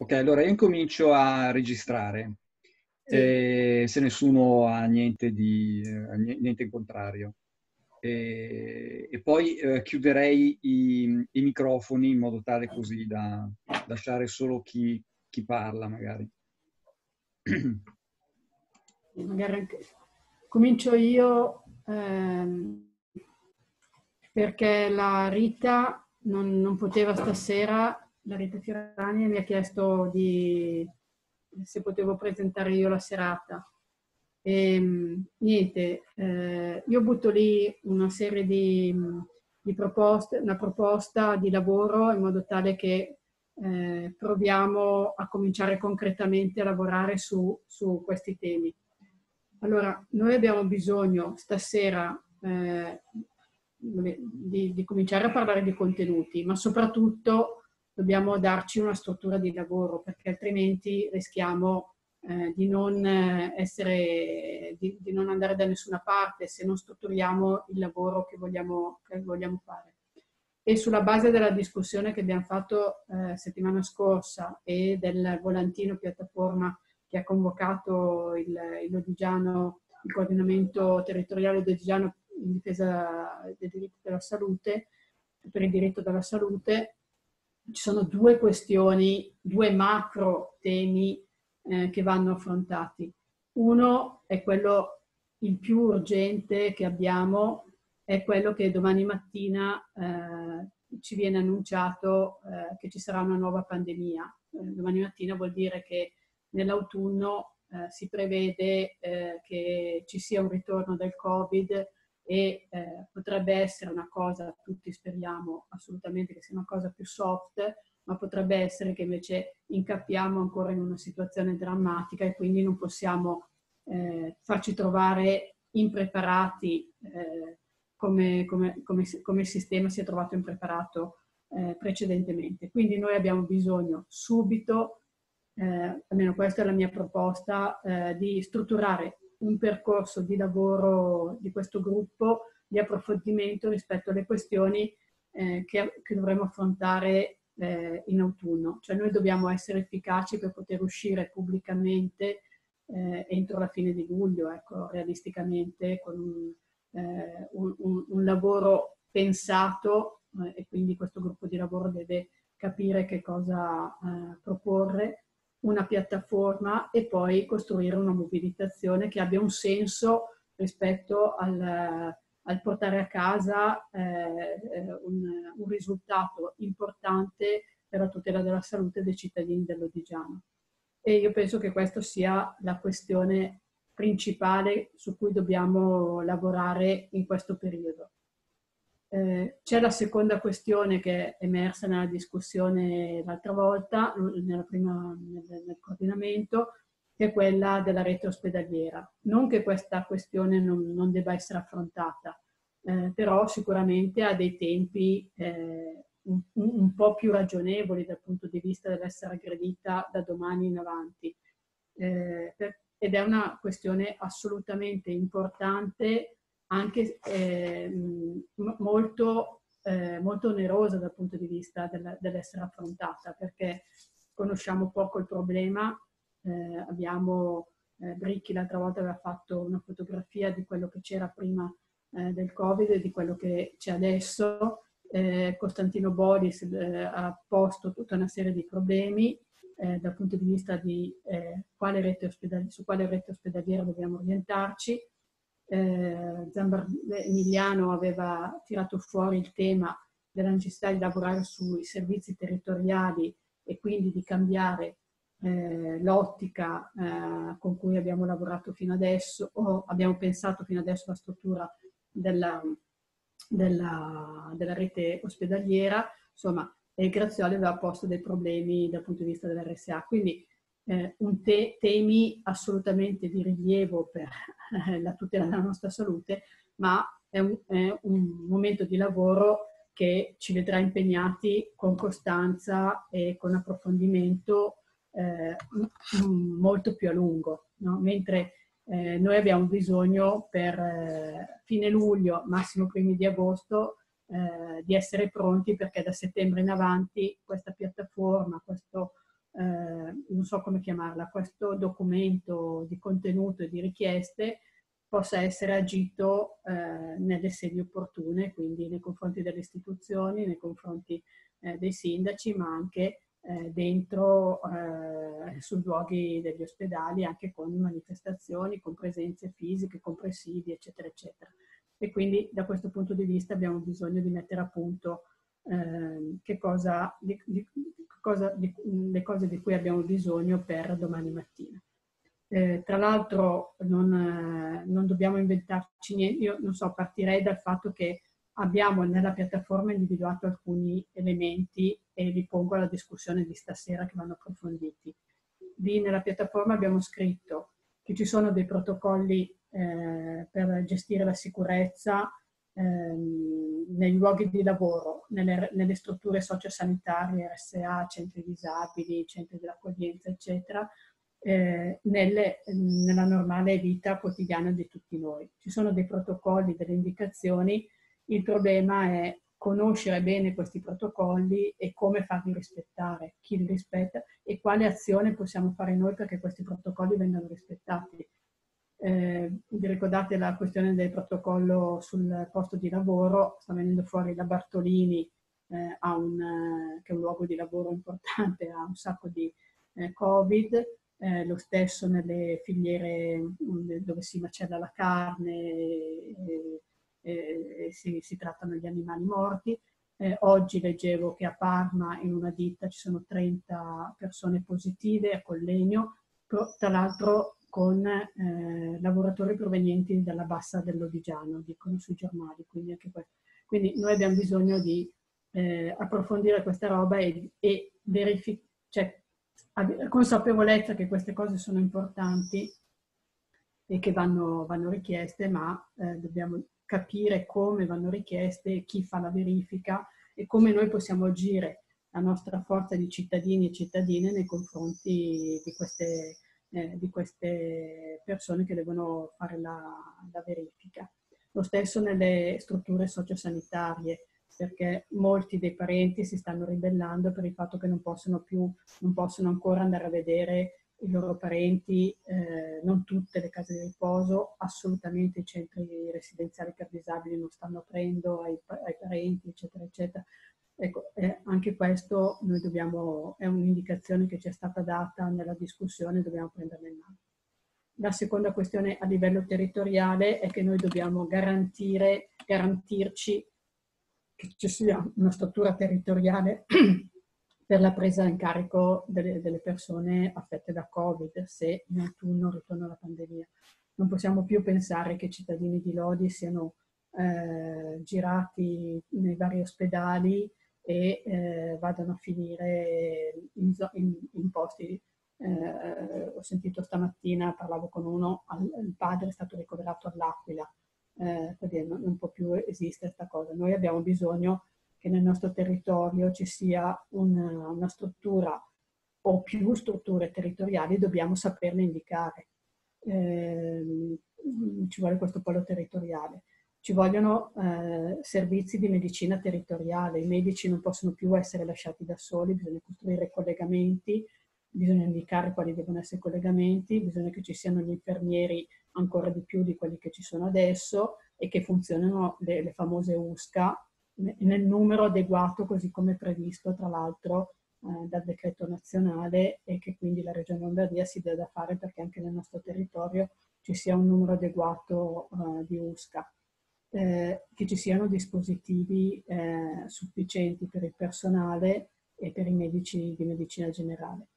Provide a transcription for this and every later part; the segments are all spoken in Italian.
Ok, allora io incomincio a registrare, sì. eh, se nessuno ha niente, di, eh, niente in contrario. E, e poi eh, chiuderei i, i, microfoni in modo tale così da lasciare solo chi, chi parla, magari. magari anche... Comincio io ehm, perché la Rita non, non poteva stasera la Rita Fiorani mi ha chiesto di, se potevo presentare io la serata. E, ehm, niente, eh, io butto lì una serie di, di, proposte, una proposta di lavoro in modo tale che eh, proviamo a cominciare concretamente a lavorare su, su, questi temi. Allora, noi abbiamo bisogno stasera eh, di, di cominciare a parlare di contenuti, ma soprattutto dobbiamo darci una struttura di lavoro perché altrimenti rischiamo eh, di, non essere, di, di, non andare da nessuna parte se non strutturiamo il lavoro che vogliamo, che vogliamo fare. E sulla base della discussione che abbiamo fatto eh, settimana scorsa e del volantino piattaforma che ha convocato il, il il coordinamento territoriale lodigiano in difesa dei diritti della salute, per il diritto della salute, ci sono due questioni, due macro temi eh, che vanno affrontati. Uno è quello il più urgente che abbiamo, è quello che domani mattina eh, ci viene annunciato eh, che ci sarà una nuova pandemia. Eh, domani mattina vuol dire che nell'autunno eh, si prevede eh, che ci sia un ritorno del Covid e eh, potrebbe essere una cosa, tutti speriamo assolutamente che sia una cosa più soft, ma potrebbe essere che invece incappiamo ancora in una situazione drammatica e quindi non possiamo eh, farci trovare impreparati eh, come, come, come, come, il sistema si è trovato impreparato eh, precedentemente. Quindi noi abbiamo bisogno subito, eh, almeno questa è la mia proposta, eh, di strutturare un percorso di lavoro di questo gruppo di approfondimento rispetto alle questioni eh, che, che, dovremo affrontare eh, in autunno. Cioè noi dobbiamo essere efficaci per poter uscire pubblicamente eh, entro la fine di luglio, ecco, realisticamente, con un, eh, un, un, un lavoro pensato eh, e quindi questo gruppo di lavoro deve capire che cosa eh, proporre una piattaforma e poi costruire una mobilitazione che abbia un senso rispetto al, al portare a casa eh, un, un, risultato importante per la tutela della salute dei cittadini dell'Odigiano. E io penso che questa sia la questione principale su cui dobbiamo lavorare in questo periodo. Eh, c'è la seconda questione che è emersa nella discussione l'altra volta, prima, nel, nel, coordinamento, che è quella della rete ospedaliera. Non che questa questione non, non debba essere affrontata, eh, però sicuramente ha dei tempi eh, un, un, po' più ragionevoli dal punto di vista dell'essere aggredita da domani in avanti. Eh, per, ed è una questione assolutamente importante anche eh, molto, eh, molto onerosa dal punto di vista del, dell'essere affrontata, perché conosciamo poco il problema, eh, abbiamo, eh, Bricchi l'altra volta aveva fatto una fotografia di quello che c'era prima eh, del Covid e di quello che c'è adesso, eh, Costantino Boris ha posto tutta una serie di problemi, dal punto di vista di quale rete su quale rete ospedaliera dobbiamo orientarci, eh, Zambar Emiliano aveva tirato fuori il tema della necessità di lavorare sui servizi territoriali e quindi di cambiare eh, l'ottica eh, con cui abbiamo lavorato fino adesso o abbiamo pensato fino adesso la struttura della, della, della rete ospedaliera. Insomma, il Grazioli aveva posto dei problemi dal punto di vista dell'RSA. Quindi eh, un te- temi assolutamente di rilievo per eh, la tutela della nostra salute, ma è un, è un, momento di lavoro che ci vedrà impegnati con costanza e con approfondimento eh, molto più a lungo, no? mentre eh, noi abbiamo bisogno per eh, fine luglio, massimo primi di agosto, eh, di essere pronti perché da settembre in avanti questa piattaforma, questo non so come chiamarla, questo documento di contenuto e di richieste possa essere agito eh, nelle sedi opportune, quindi nei confronti delle istituzioni, nei confronti eh, dei sindaci, ma anche eh, dentro eh, sui luoghi degli ospedali, anche con manifestazioni, con presenze fisiche, con presidi, eccetera, eccetera. E quindi da questo punto di vista abbiamo bisogno di mettere a punto eh, che cosa, di, di, cosa di, le cose di cui abbiamo bisogno per domani mattina. Eh, tra l'altro non, eh, non, dobbiamo inventarci niente, io non so, partirei dal fatto che abbiamo nella piattaforma individuato alcuni elementi e li pongo alla discussione di stasera che vanno approfonditi. Lì nella piattaforma abbiamo scritto che ci sono dei protocolli eh, per gestire la sicurezza ehm, nei luoghi di lavoro, nelle, nelle strutture sociosanitarie, RSA, centri disabili, centri dell'accoglienza, eccetera, eh, nelle, nella normale vita quotidiana di tutti noi. Ci sono dei protocolli, delle indicazioni, il problema è conoscere bene questi protocolli e come farli rispettare, chi li rispetta e quale azione possiamo fare noi perché questi protocolli vengano rispettati. Eh, vi ricordate la questione del protocollo sul posto di lavoro? Sta venendo fuori la Bartolini, eh, un, eh, che è un luogo di lavoro importante, ha un sacco di eh, Covid, eh, lo stesso nelle filiere mm, dove si macella la carne e, e si, si, trattano gli animali morti. Eh, oggi leggevo che a Parma in una ditta ci sono 30 persone positive a Collegno, tra l'altro con eh, lavoratori provenienti dalla bassa dell'Odigiano, dicono sui giornali. Quindi, quindi noi abbiamo bisogno di eh, approfondire questa roba e, e verificare, cioè, consapevolezza che queste cose sono importanti e che vanno, vanno richieste, ma eh, dobbiamo capire come vanno richieste, chi fa la verifica e come noi possiamo agire la nostra forza di cittadini e cittadine nei confronti di queste, eh, di queste persone che devono fare la, la verifica. Lo stesso nelle strutture sociosanitarie perché molti dei parenti si stanno ribellando per il fatto che non possono più, non possono ancora andare a vedere i loro parenti, eh, non tutte le case di riposo, assolutamente i centri residenziali per disabili non stanno aprendo ai, ai parenti, eccetera, eccetera. Ecco, eh, anche questo noi dobbiamo, è un'indicazione che ci è stata data nella discussione, dobbiamo prenderla in mano. La seconda questione a livello territoriale è che noi dobbiamo garantire, garantirci che ci sia una struttura territoriale per la presa in carico delle, delle, persone affette da Covid se in autunno ritorna la pandemia. Non possiamo più pensare che i cittadini di Lodi siano eh, girati nei vari ospedali e eh, vadano a finire in, in, in posti. Eh, ho sentito stamattina, parlavo con uno, il padre è stato ricoverato all'Aquila eh, dire, non, non, può più esistere questa cosa. Noi abbiamo bisogno che nel nostro territorio ci sia una, una struttura o più strutture territoriali, dobbiamo saperle indicare. Eh, ci vuole questo polo territoriale. Ci vogliono eh, servizi di medicina territoriale, i medici non possono più essere lasciati da soli, bisogna costruire collegamenti, bisogna indicare quali devono essere i collegamenti, bisogna che ci siano gli infermieri ancora di più di quelli che ci sono adesso e che funzionino le, le famose USCA nel numero adeguato così come previsto tra l'altro eh, dal decreto nazionale e che quindi la Regione Lombardia si deve da fare perché anche nel nostro territorio ci sia un numero adeguato eh, di USCA. Eh, che ci siano dispositivi eh, sufficienti per il personale e per i medici di medicina generale.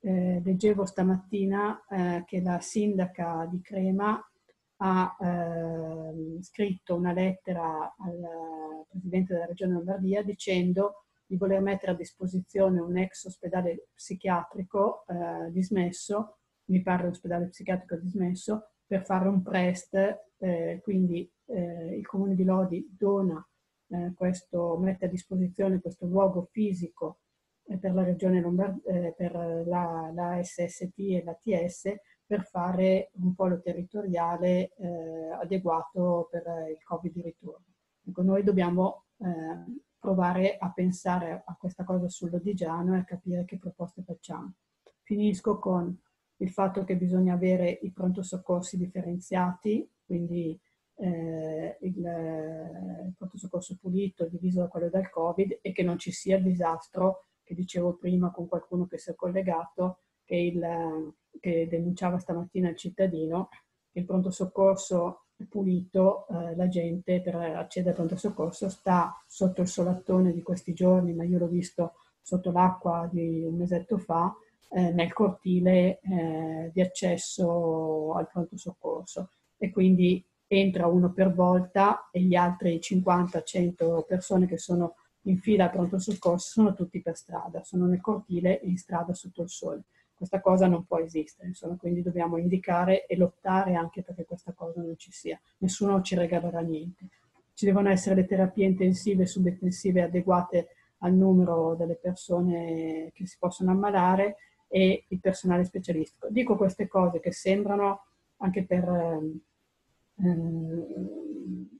Eh, leggevo stamattina eh, che la sindaca di Crema ha eh, scritto una lettera al Presidente della Regione Lombardia dicendo di voler mettere a disposizione un ex ospedale psichiatrico eh, dismesso, mi pare l'ospedale psichiatrico dismesso, per fare un prest, eh, quindi eh, il Comune di Lodi dona questo, mette a disposizione questo luogo fisico per la regione Lombardia, eh, per la, la, SST e l'ATS per fare un polo territoriale eh, adeguato per il Covid di ritorno. Ecco, noi dobbiamo eh, provare a pensare a questa cosa sull'Odigiano e a capire che proposte facciamo. Finisco con il fatto che bisogna avere i pronto soccorsi differenziati, quindi eh, il, il pronto soccorso pulito diviso da quello del Covid e che non ci sia il disastro che dicevo prima con qualcuno che si è collegato, che, il, che denunciava stamattina il cittadino, che il pronto soccorso pulito, eh, la gente per accedere al pronto soccorso sta sotto il solattone di questi giorni, ma io l'ho visto sotto l'acqua di un mesetto fa, eh, nel cortile eh, di accesso al pronto soccorso e quindi entra uno per volta e gli altri 50-100 persone che sono in fila al pronto soccorso sono tutti per strada, sono nel cortile e in strada sotto il sole. Questa cosa non può esistere, insomma, quindi dobbiamo indicare e lottare anche perché questa cosa non ci sia. Nessuno ci regalerà niente. Ci devono essere le terapie intensive e subintensive adeguate al numero delle persone che si possono ammalare e il personale specialistico. Dico queste cose che sembrano anche per, ehm,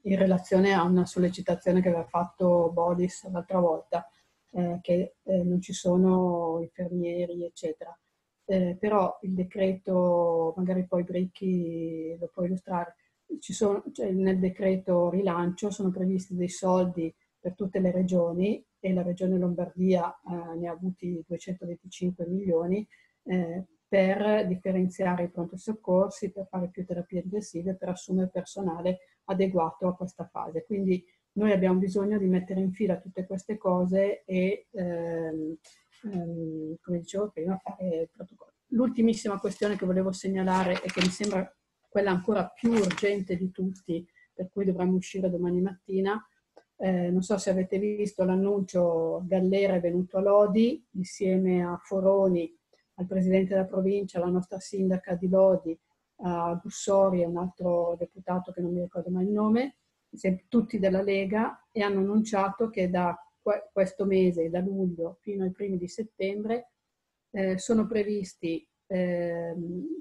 in relazione a una sollecitazione che aveva fatto Bodis l'altra volta, eh, che eh, non ci sono infermieri, eccetera. Eh, però il decreto, magari poi Bricchi lo può illustrare, sono, cioè nel decreto rilancio sono previsti dei soldi per tutte le regioni e la regione Lombardia eh, ne ha avuti 225 milioni eh, per differenziare i pronto soccorsi, per fare più terapie intensive, per assumere personale adeguato a questa fase. Quindi noi abbiamo bisogno di mettere in fila tutte queste cose e, ehm, ehm, come dicevo prima, fare il protocollo. L'ultimissima questione che volevo segnalare e che mi sembra quella ancora più urgente di tutti, per cui dovremmo uscire domani mattina, eh, non so se avete visto l'annuncio, Gallera è venuto a Lodi insieme a Foroni, al presidente della provincia, alla nostra sindaca di Lodi, a Bussori e un altro deputato che non mi ricordo mai il nome, tutti della Lega, e hanno annunciato che da questo mese, da luglio fino ai primi di settembre, eh, sono previsti eh,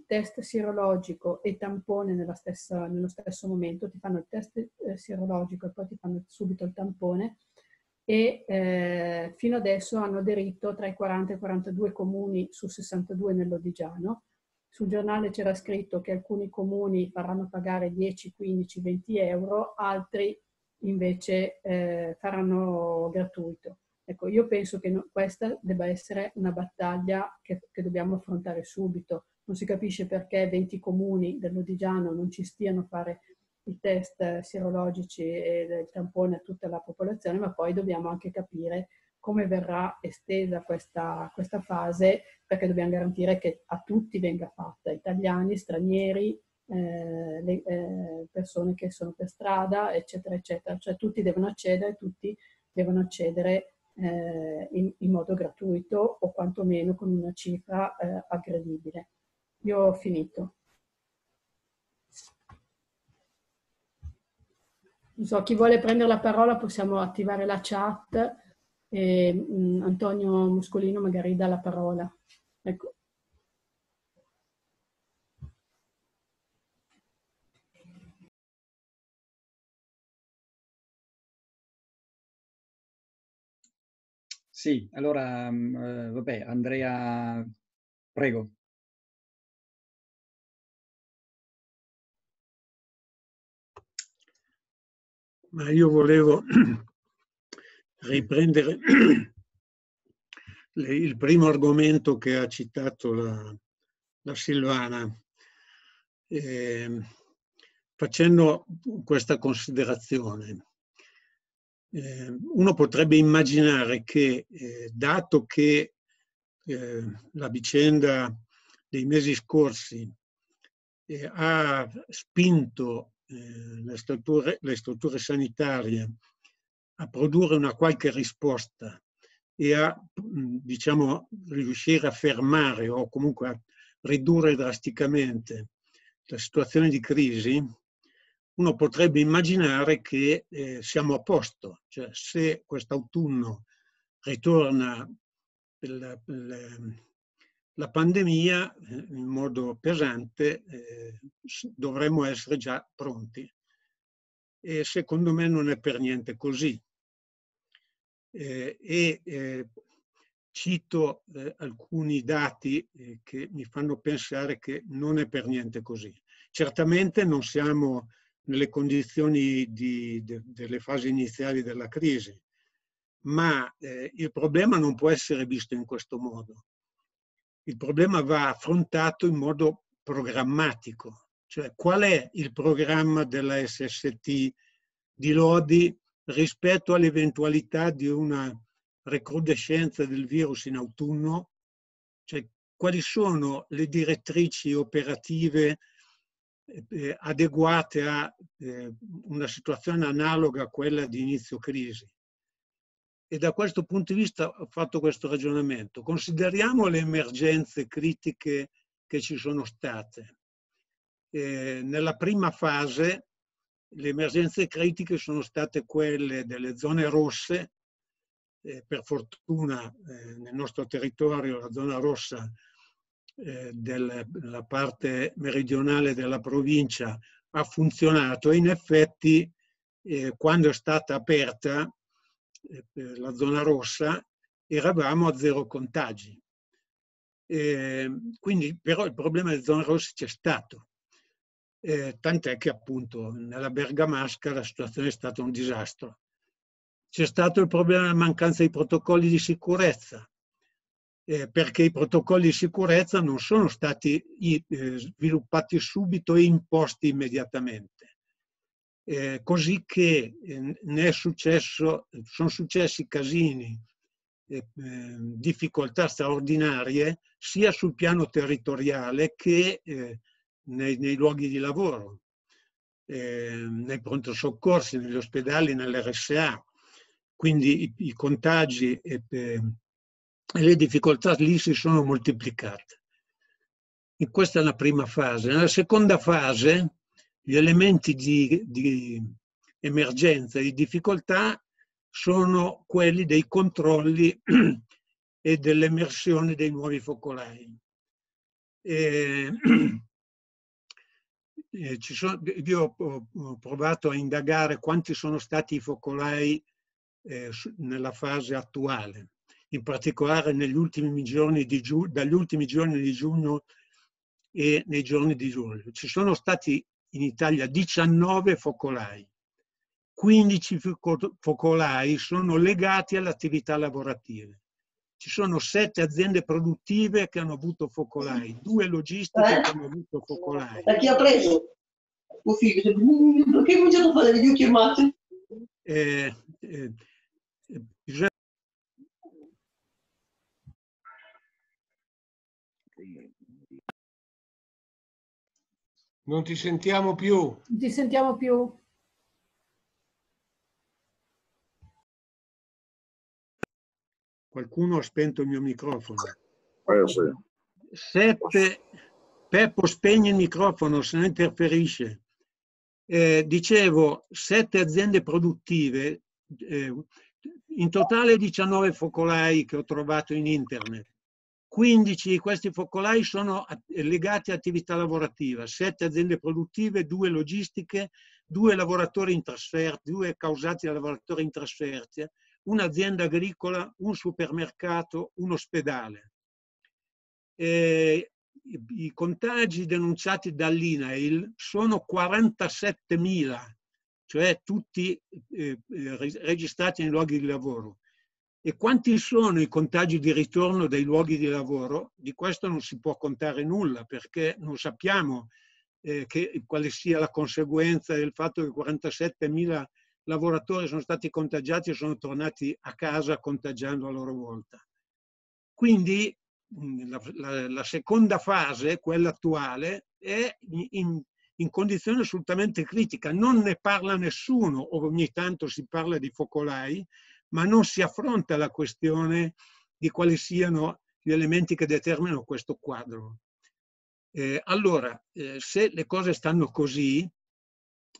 test sierologico e tampone stessa, nello stesso momento, ti fanno il test eh, sierologico e poi ti fanno subito il tampone e eh, fino adesso hanno aderito tra i 40 e i 42 comuni su 62 nell'Odigiano. Sul giornale c'era scritto che alcuni comuni faranno pagare 10, 15, 20 euro, altri invece eh, faranno gratuito. Ecco, io penso che no, questa debba essere una battaglia che, che, dobbiamo affrontare subito. Non si capisce perché 20 comuni dell'Odigiano non ci stiano a fare i test sierologici e il tampone a tutta la popolazione, ma poi dobbiamo anche capire come verrà estesa questa, questa fase, perché dobbiamo garantire che a tutti venga fatta, italiani, stranieri, eh, le, eh, persone che sono per strada, eccetera, eccetera. Cioè tutti devono accedere, tutti devono accedere eh, in, in, modo gratuito o quantomeno con una cifra eh, aggredibile. Io ho finito. Non so, chi vuole prendere la parola possiamo attivare la chat e mh, mm, Antonio Muscolino magari dà la parola. Ecco. Sì, allora, mm, eh, vabbè, Andrea, prego. Ma io volevo riprendere il primo argomento che ha citato la, la Silvana, eh, facendo questa considerazione. Eh, uno potrebbe immaginare che, eh, dato che eh, la vicenda dei mesi scorsi eh, ha spinto eh, le, strutture, le strutture sanitarie a produrre una qualche risposta e a diciamo, riuscire a fermare o comunque a ridurre drasticamente la situazione di crisi, uno potrebbe immaginare che eh, siamo a posto, cioè se quest'autunno ritorna la, la, la, pandemia eh, in modo pesante, eh, dovremmo essere già pronti. E secondo me non è per niente così. Eh, e eh, cito eh, alcuni dati che mi fanno pensare che non è per niente così. Certamente non siamo nelle condizioni di, de, delle fasi iniziali della crisi, ma eh, il problema non può essere visto in questo modo. Il problema va affrontato in modo programmatico, cioè qual è il programma della SST di Lodi rispetto all'eventualità di una recrudescenza del virus in autunno, cioè quali sono le direttrici operative adeguate a eh, una situazione analoga a quella di inizio crisi. E da questo punto di vista ho fatto questo ragionamento. Consideriamo le emergenze critiche che ci sono state. Eh, nella prima fase le emergenze critiche sono state quelle delle zone rosse, eh, per fortuna eh, nel nostro territorio la zona rossa eh, della parte meridionale della provincia ha funzionato in effetti eh, quando è stata aperta eh, la zona rossa eravamo a zero contagi. quindi però il problema delle zone rosse c'è stato. Eh, tant'è che appunto nella Bergamasca la situazione è stata un disastro. C'è stato il problema della mancanza di protocolli di sicurezza, eh, perché i protocolli di sicurezza non sono stati eh, sviluppati subito e imposti immediatamente. Eh, così che eh, ne successo, sono successi casini, eh, difficoltà straordinarie sia sul piano territoriale che nei, nei luoghi di lavoro, eh, nei pronto soccorsi, negli ospedali, nell'RSA. Quindi i, i contagi e, le difficoltà lì si sono moltiplicate. E questa è la prima fase. Nella seconda fase gli elementi di, di emergenza, di difficoltà sono quelli dei controlli e dell'emersione dei nuovi focolai. E, eh, sono, io ho, ho, provato a indagare quanti sono stati i focolai eh, nella fase attuale, in particolare negli ultimi giorni di giugno, dagli ultimi giorni di giugno e nei giorni di luglio. Ci sono stati in Italia 19 focolai. 15 focolai sono legati alle attività lavorative. Ci sono sette aziende produttive che hanno avuto focolai, due logistiche eh? che hanno avuto focolai. Da chi ha preso? Tuo figlio? Perché hai cominciato a fare le videochiamate? Eh, eh, bisogna... Non ti sentiamo più. Non ti sentiamo più. Qualcuno ha spento il mio microfono. Eh, sì. Sette, Peppo spegni il microfono, se no interferisce. Eh, dicevo, sette aziende produttive, eh, in totale 19 focolai che ho trovato in internet. 15 di questi focolai sono legati a attività lavorativa, 7 aziende produttive, 2 logistiche, 2 lavoratori in trasferta, 2 causati da lavoratori in trasferta, un'azienda agricola, un supermercato, un ospedale. E I contagi denunciati dall'INAIL sono 47.000, cioè tutti eh, registrati nei luoghi di lavoro. E quanti sono i contagi di ritorno dai luoghi di lavoro? Di questo non si può contare nulla perché non sappiamo eh, che, quale sia la conseguenza del fatto che 47.000 lavoratori sono stati contagiati e sono tornati a casa contagiando a loro volta. Quindi la, la, la seconda fase, quella attuale, è in, in condizione assolutamente critica. Non ne parla nessuno, ogni tanto si parla di focolai, ma non si affronta la questione di quali siano gli elementi che determinano questo quadro. Eh, allora, eh, se le cose stanno così,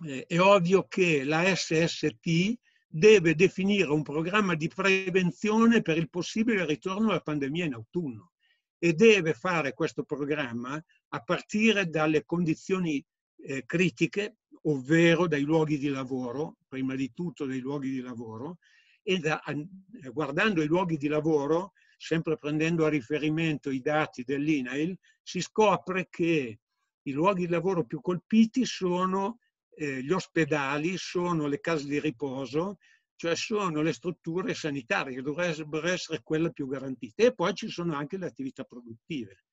eh, è ovvio che la SST deve definire un programma di prevenzione per il possibile ritorno alla pandemia in autunno e deve fare questo programma a partire dalle condizioni eh, critiche, ovvero dai luoghi di lavoro, prima di tutto dai luoghi di lavoro, e da, guardando i luoghi di lavoro sempre prendendo a riferimento i dati dell'INAIL, si scopre che i luoghi di lavoro più colpiti sono eh, gli ospedali, sono le case di riposo, cioè sono le strutture sanitarie che dovrebbero essere quelle più garantite. E poi ci sono anche le attività produttive.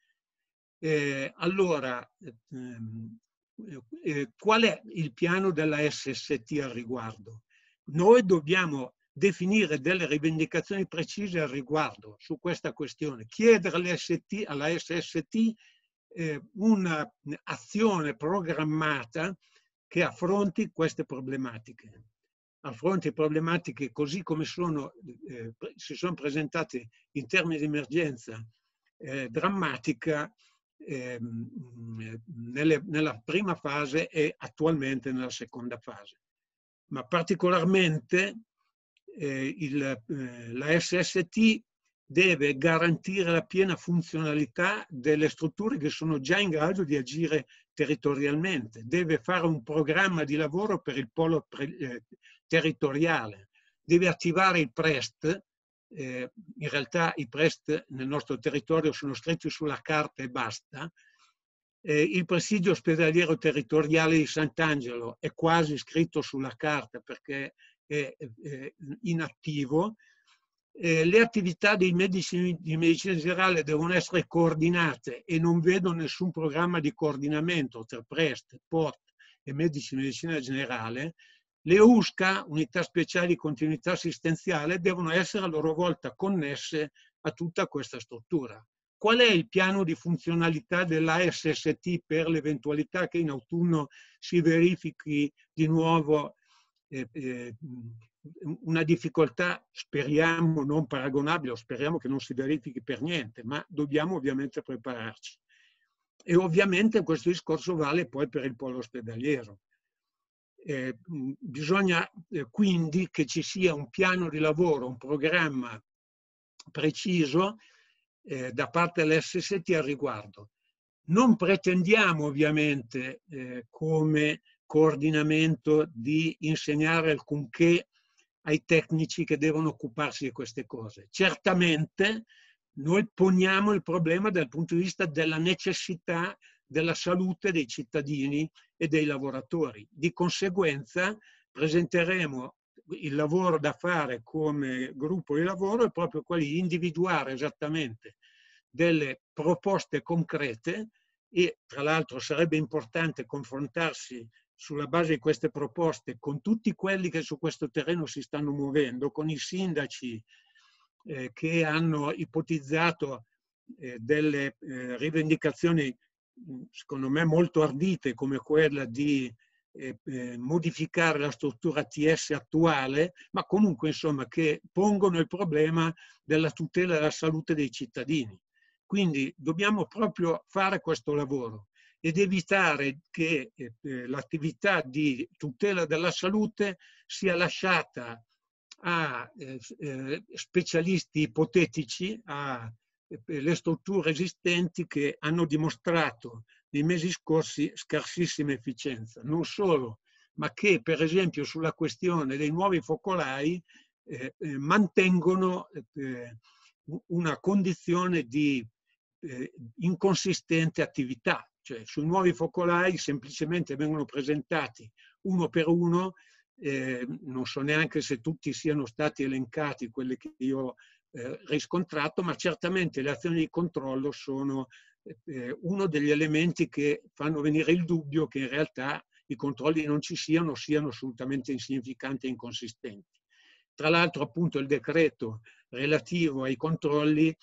Eh, allora, ehm, eh, qual è il piano della SST al riguardo? Noi dobbiamo definire delle rivendicazioni precise al riguardo su questa questione, chiedere all'ST, alla SST eh, un'azione programmata che affronti queste problematiche affronti problematiche così come sono, eh, si sono presentate in termini di emergenza eh, drammatica eh, nelle, nella prima fase e attualmente nella seconda fase. Ma particolarmente eh, il, eh, la SST deve garantire la piena funzionalità delle strutture che sono già in grado di agire territorialmente, deve fare un programma di lavoro per il polo eh, territoriale, deve attivare il PREST, eh, in realtà i PREST nel nostro territorio sono scritti sulla carta e basta, eh, il presidio ospedaliero territoriale di Sant'Angelo è quasi scritto sulla carta perché è, è inattivo, eh, le attività dei medici di medicina generale devono essere coordinate e non vedo nessun programma di coordinamento tra PREST, POT e medici di medicina generale, le USCA, unità speciali di continuità assistenziale, devono essere a loro volta connesse a tutta questa struttura. Qual è il piano di funzionalità dell'ASST per l'eventualità che in autunno si verifichi di nuovo eh, eh, una difficoltà, speriamo non paragonabile, o speriamo che non si verifichi per niente, ma dobbiamo ovviamente prepararci. E ovviamente questo discorso vale poi per il polo ospedaliero. Eh, bisogna eh, quindi che ci sia un piano di lavoro, un programma preciso eh, da parte dell'SST al riguardo. Non pretendiamo ovviamente eh, come coordinamento di insegnare alcunché ai tecnici che devono occuparsi di queste cose. Certamente noi poniamo il problema dal punto di vista della necessità della salute dei cittadini e dei lavoratori. Di conseguenza presenteremo il lavoro da fare come gruppo di lavoro è proprio quello di individuare esattamente delle proposte concrete e tra l'altro sarebbe importante confrontarsi sulla base di queste proposte con tutti quelli che su questo terreno si stanno muovendo, con i sindaci eh, che hanno ipotizzato eh, delle eh, rivendicazioni secondo me molto ardite come quella di eh, eh, modificare la struttura TS attuale, ma comunque insomma che pongono il problema della tutela della salute dei cittadini. Quindi dobbiamo proprio fare questo lavoro ed evitare che eh, eh, l'attività di tutela della salute sia lasciata a eh, eh specialisti ipotetici, alle eh, strutture esistenti che hanno dimostrato nei mesi scorsi scarsissima efficienza. Non solo, ma che per esempio sulla questione dei nuovi focolai eh, mantengono una condizione di inconsistente attività cioè sui nuovi focolai semplicemente vengono presentati uno per uno, eh, non so neanche se tutti siano stati elencati quelli che io ho eh, riscontrato, ma certamente le azioni di controllo sono eh, uno degli elementi che fanno venire il dubbio che in realtà i controlli non ci siano, siano assolutamente insignificanti e inconsistenti. Tra l'altro appunto il decreto relativo ai controlli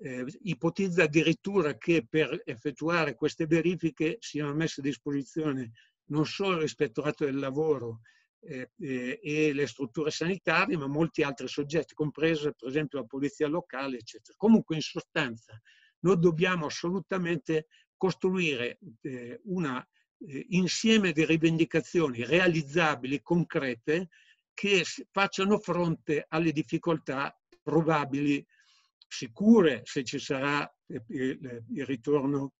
eh, ipotizza addirittura che per effettuare queste verifiche siano messe a disposizione non solo l'ispettorato del lavoro eh, eh, e le strutture sanitarie, ma molti altri soggetti, comprese per esempio la polizia locale, eccetera. Comunque, in sostanza, noi dobbiamo assolutamente costruire eh, un eh, insieme di rivendicazioni realizzabili, concrete, che facciano fronte alle difficoltà probabili sicure se ci sarà eh, il ritorno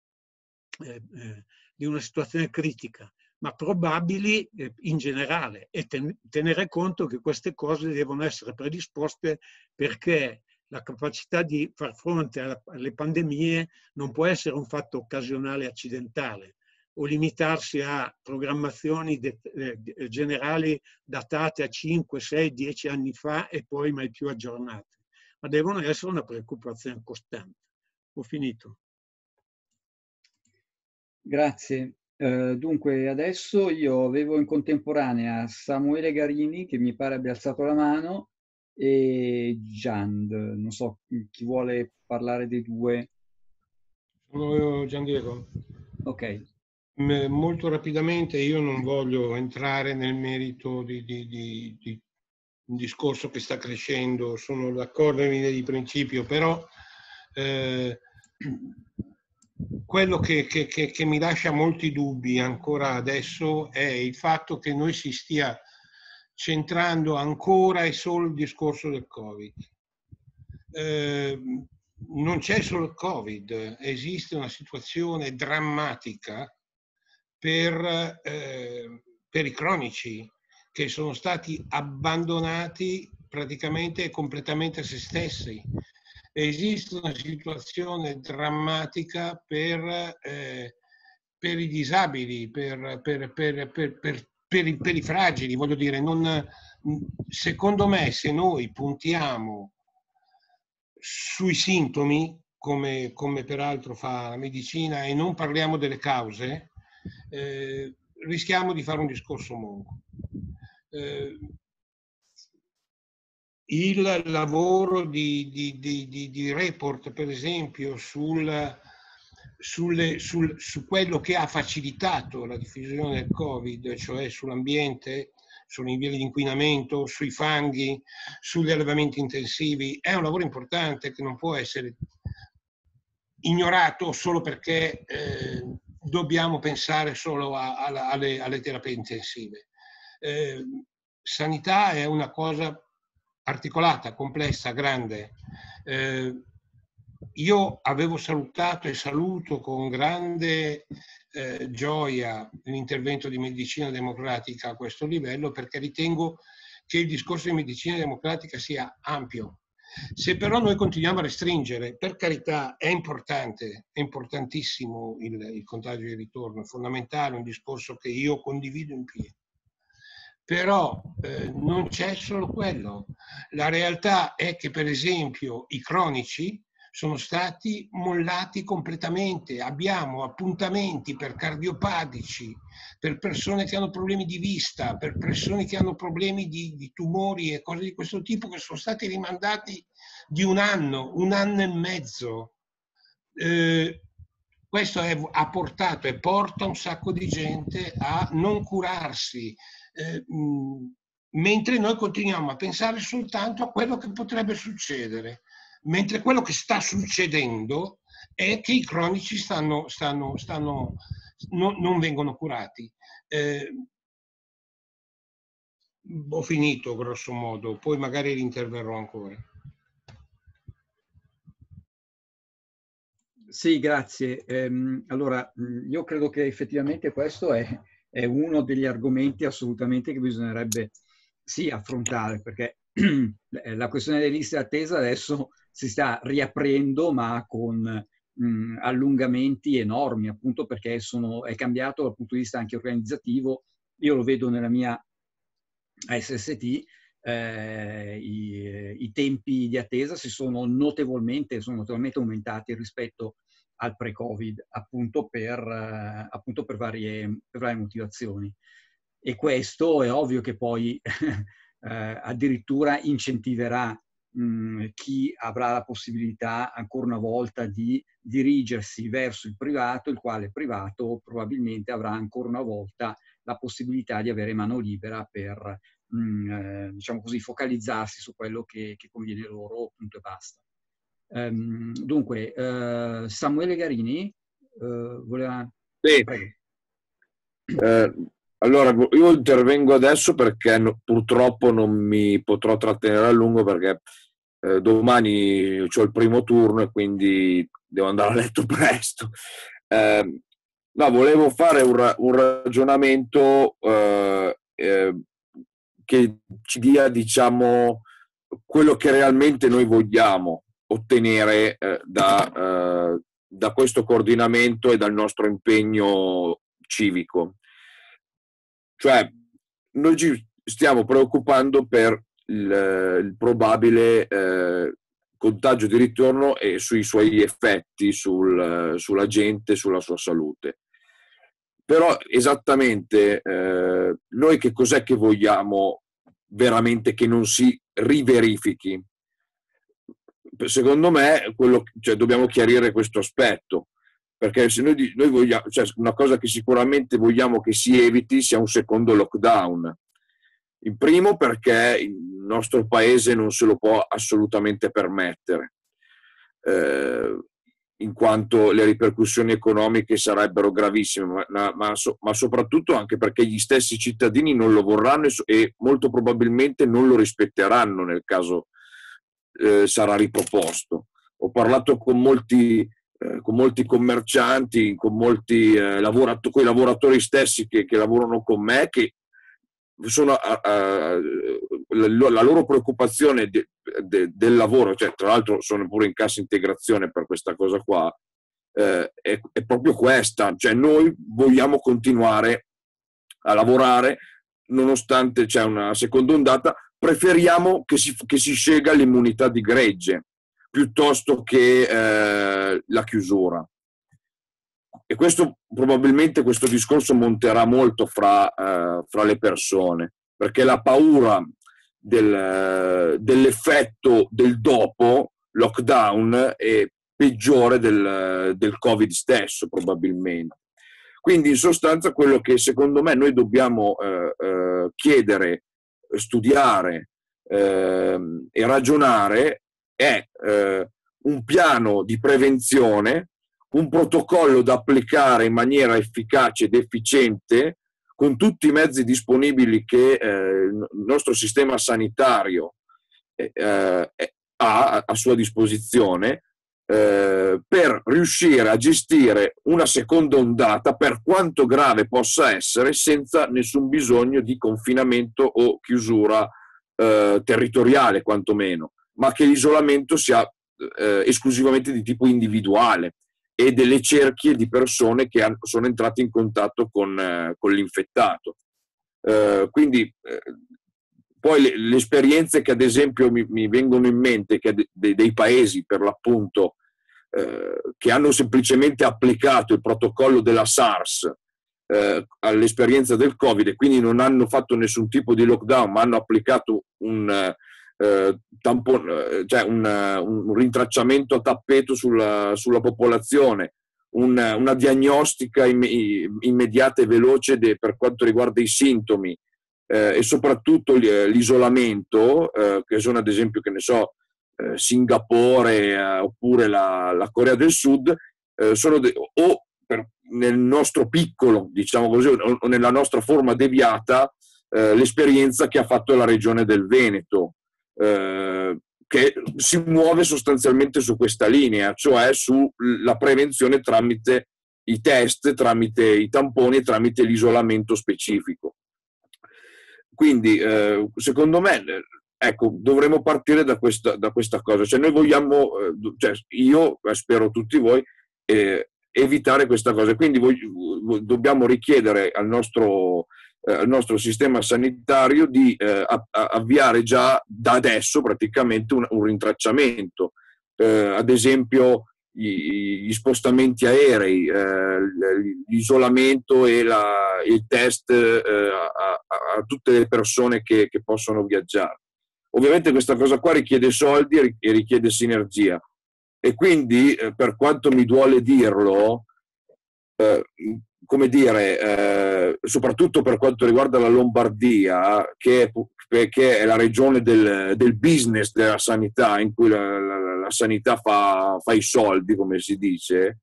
eh, eh, di una situazione critica, ma probabili in generale. E tenere conto che queste cose devono essere predisposte perché la capacità di far fronte alle pandemie non può essere un fatto occasionale accidentale. O limitarsi a programmazioni generali datate a 5, 6, 10 anni fa e poi mai più aggiornate, ma devono essere una preoccupazione costante. Ho finito. Grazie. Uh, dunque, adesso io avevo in contemporanea Samuele Garini, che mi pare abbia alzato la mano, e Giand. Non so chi vuole parlare dei due. Sono Gian Diego. Ok. Molto rapidamente, io non voglio entrare nel merito di, di, di, di un discorso che sta crescendo, sono d'accordo in linea di principio, però eh, quello che, che, che, che, mi lascia molti dubbi ancora adesso è il fatto che noi si stia centrando ancora e solo il discorso del Covid. Eh, non c'è solo il Covid, esiste una situazione drammatica per, eh, per i cronici che sono stati abbandonati praticamente e completamente a se stessi esiste una situazione drammatica per, eh, per i disabili, per, per, per, i, i fragili, voglio dire, non, secondo me se noi puntiamo sui sintomi, come, come, peraltro fa la medicina, e non parliamo delle cause, eh, rischiamo di fare un discorso monco. Eh, il lavoro di, di, di, di report, per esempio, sul, sulle, sul, su quello che ha facilitato la diffusione del Covid, cioè sull'ambiente, sui livelli di inquinamento, sui fanghi, sugli allevamenti intensivi, è un lavoro importante che non può essere ignorato solo perché eh, dobbiamo pensare solo a, a, alle, alle, terapie intensive. Eh, sanità è una cosa articolata, complessa, grande. Eh, io avevo salutato e saluto con grande eh, gioia l'intervento di medicina democratica a questo livello perché ritengo che il discorso di medicina democratica sia ampio. Se però noi continuiamo a restringere, per carità è importante, è importantissimo il, il contagio di ritorno, è fondamentale, un discorso che io condivido in pieno però eh, non c'è solo quello. La realtà è che, per esempio, i cronici sono stati mollati completamente. Abbiamo appuntamenti per cardiopatici, per persone che hanno problemi di vista, per persone che hanno problemi di, di tumori e cose di questo tipo che sono stati rimandati di un anno, un anno e mezzo. Eh, questo è, ha portato e porta un sacco di gente a non curarsi, eh, mentre noi continuiamo a pensare soltanto a quello che potrebbe succedere, mentre quello che sta succedendo è che i cronici stanno, stanno, stanno, no, non vengono curati. Eh, ho finito grosso modo, poi magari interverrò ancora. Sì, grazie. Ehm, allora, io credo che effettivamente questo è, è uno degli argomenti assolutamente che bisognerebbe sì affrontare, perché la questione delle liste d'attesa adesso si sta riaprendo, ma con mh, allungamenti enormi, appunto perché sono, è cambiato dal punto di vista anche organizzativo. Io lo vedo nella mia SST, eh, i, i, tempi di attesa si sono notevolmente, sono notevolmente aumentati rispetto al pre-Covid, appunto per, eh, appunto per, varie, per varie motivazioni. E questo è ovvio che poi eh, addirittura incentiverà mh, chi avrà la possibilità ancora una volta di dirigersi verso il privato, il quale privato probabilmente avrà ancora una volta la possibilità di avere mano libera per, mh, eh, diciamo così, focalizzarsi su quello che, che conviene loro, punto e basta. Um, dunque, uh, Samuele Garini uh, voleva... Sì. Eh, allora, io intervengo adesso perché no, purtroppo non mi potrò trattenere a lungo perché domani ho il primo turno e quindi devo andare a letto presto. Eh, no, volevo fare un, un ragionamento eh, eh, che ci dia, diciamo, quello che realmente noi vogliamo ottenere eh, da, eh, da questo coordinamento e dal nostro impegno civico. Cioè, noi ci stiamo preoccupando per il, il probabile eh, contagio di ritorno e sui suoi effetti sul, sulla gente, sulla sua salute. Però esattamente eh, noi che cos'è che vogliamo veramente che non si riverifichi? Secondo me quello, cioè, dobbiamo chiarire questo aspetto, perché se noi, noi vogliamo, cioè, una cosa che sicuramente vogliamo che si eviti sia un secondo lockdown. Il primo perché il nostro paese non se lo può assolutamente permettere. Eh, in quanto le ripercussioni economiche sarebbero gravissime, ma, ma, ma, soprattutto anche perché gli stessi cittadini non lo vorranno e, e molto probabilmente non lo rispetteranno nel caso eh, sarà riproposto. Ho parlato con molti, eh, con molti commercianti, con molti eh, lavorato- con i lavoratori stessi che, che lavorano con me, che sono, la loro preoccupazione de, de, del lavoro, cioè, tra l'altro sono pure in cassa integrazione per questa cosa qua, uh, è, è, proprio questa, cioè noi vogliamo continuare a lavorare nonostante c'è una seconda ondata, preferiamo che si, che si scelga l'immunità di gregge piuttosto che eh, la chiusura e questo probabilmente questo discorso monterà molto fra, uh, fra le persone, perché la paura del, dell'effetto del dopo lockdown è peggiore del, del Covid stesso, probabilmente. Quindi in sostanza quello che secondo me noi dobbiamo uh, uh, chiedere, studiare ehm, e ragionare è un piano di prevenzione un protocollo da applicare in maniera efficace ed efficiente con tutti i mezzi disponibili che eh, il nostro sistema sanitario eh, eh, ha a sua disposizione eh, per riuscire a gestire una seconda ondata per quanto grave possa essere senza nessun bisogno di confinamento o chiusura eh, territoriale quantomeno, ma che l'isolamento sia eh, esclusivamente di tipo individuale e delle cerchie di persone che hanno, sono entrate in contatto con, eh, con l'infettato. Eh, quindi poi le, le, esperienze che ad esempio mi, mi vengono in mente, che de, dei paesi per l'appunto, che hanno semplicemente applicato il protocollo della SARS eh, all'esperienza del Covid e quindi non hanno fatto nessun tipo di lockdown, ma hanno applicato un eh, tampon, eh, cioè un, un, rintracciamento a tappeto sulla, sulla popolazione, un, una diagnostica immediata e veloce de, per quanto riguarda i sintomi eh, e soprattutto l'isolamento, eh, che sono ad esempio, che ne so, eh, Singapore eh, oppure la, la, Corea del Sud, sono de, o per, nel nostro piccolo, diciamo così, o nella nostra forma deviata, l'esperienza che ha fatto la regione del Veneto, eh, che si muove sostanzialmente su questa linea, cioè sulla prevenzione tramite i test, tramite i tamponi e tramite l'isolamento specifico. Quindi, eh, secondo me, ecco, dovremmo partire da questa, da questa cosa. Cioè, noi vogliamo, eh, cioè, io spero tutti voi, eh, evitare questa cosa. Quindi voglio, dobbiamo richiedere al nostro eh, al nostro sistema sanitario di eh, avviare già da adesso praticamente un, un rintracciamento. Eh, ad esempio gli spostamenti aerei, eh, l'isolamento e la, il test eh, a, a, tutte le persone che, che possono viaggiare. Ovviamente questa cosa qua richiede soldi e richiede sinergia. E quindi eh, per quanto mi duole dirlo, eh, come dire, eh, soprattutto per quanto riguarda la Lombardia, che è, che è la regione del, del, business della sanità, in cui la, la, la sanità fa, fa, i soldi, come si dice,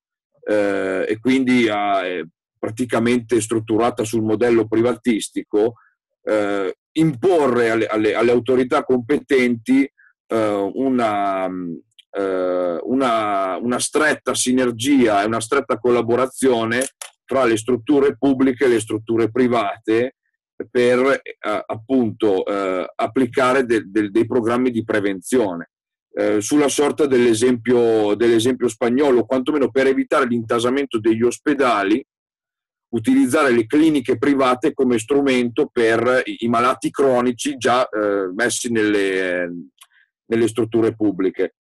eh, e quindi è praticamente strutturata sul modello privatistico, eh, imporre alle, alle, alle, autorità competenti eh, una, eh, una, una stretta sinergia e una stretta collaborazione fra le strutture pubbliche e le strutture private per eh, appunto eh, applicare de, de, dei programmi di prevenzione. Eh, sulla sorta dell'esempio, dell'esempio spagnolo, quantomeno per evitare l'intasamento degli ospedali, utilizzare le cliniche private come strumento per i malati cronici già eh, messi nelle, nelle, strutture pubbliche.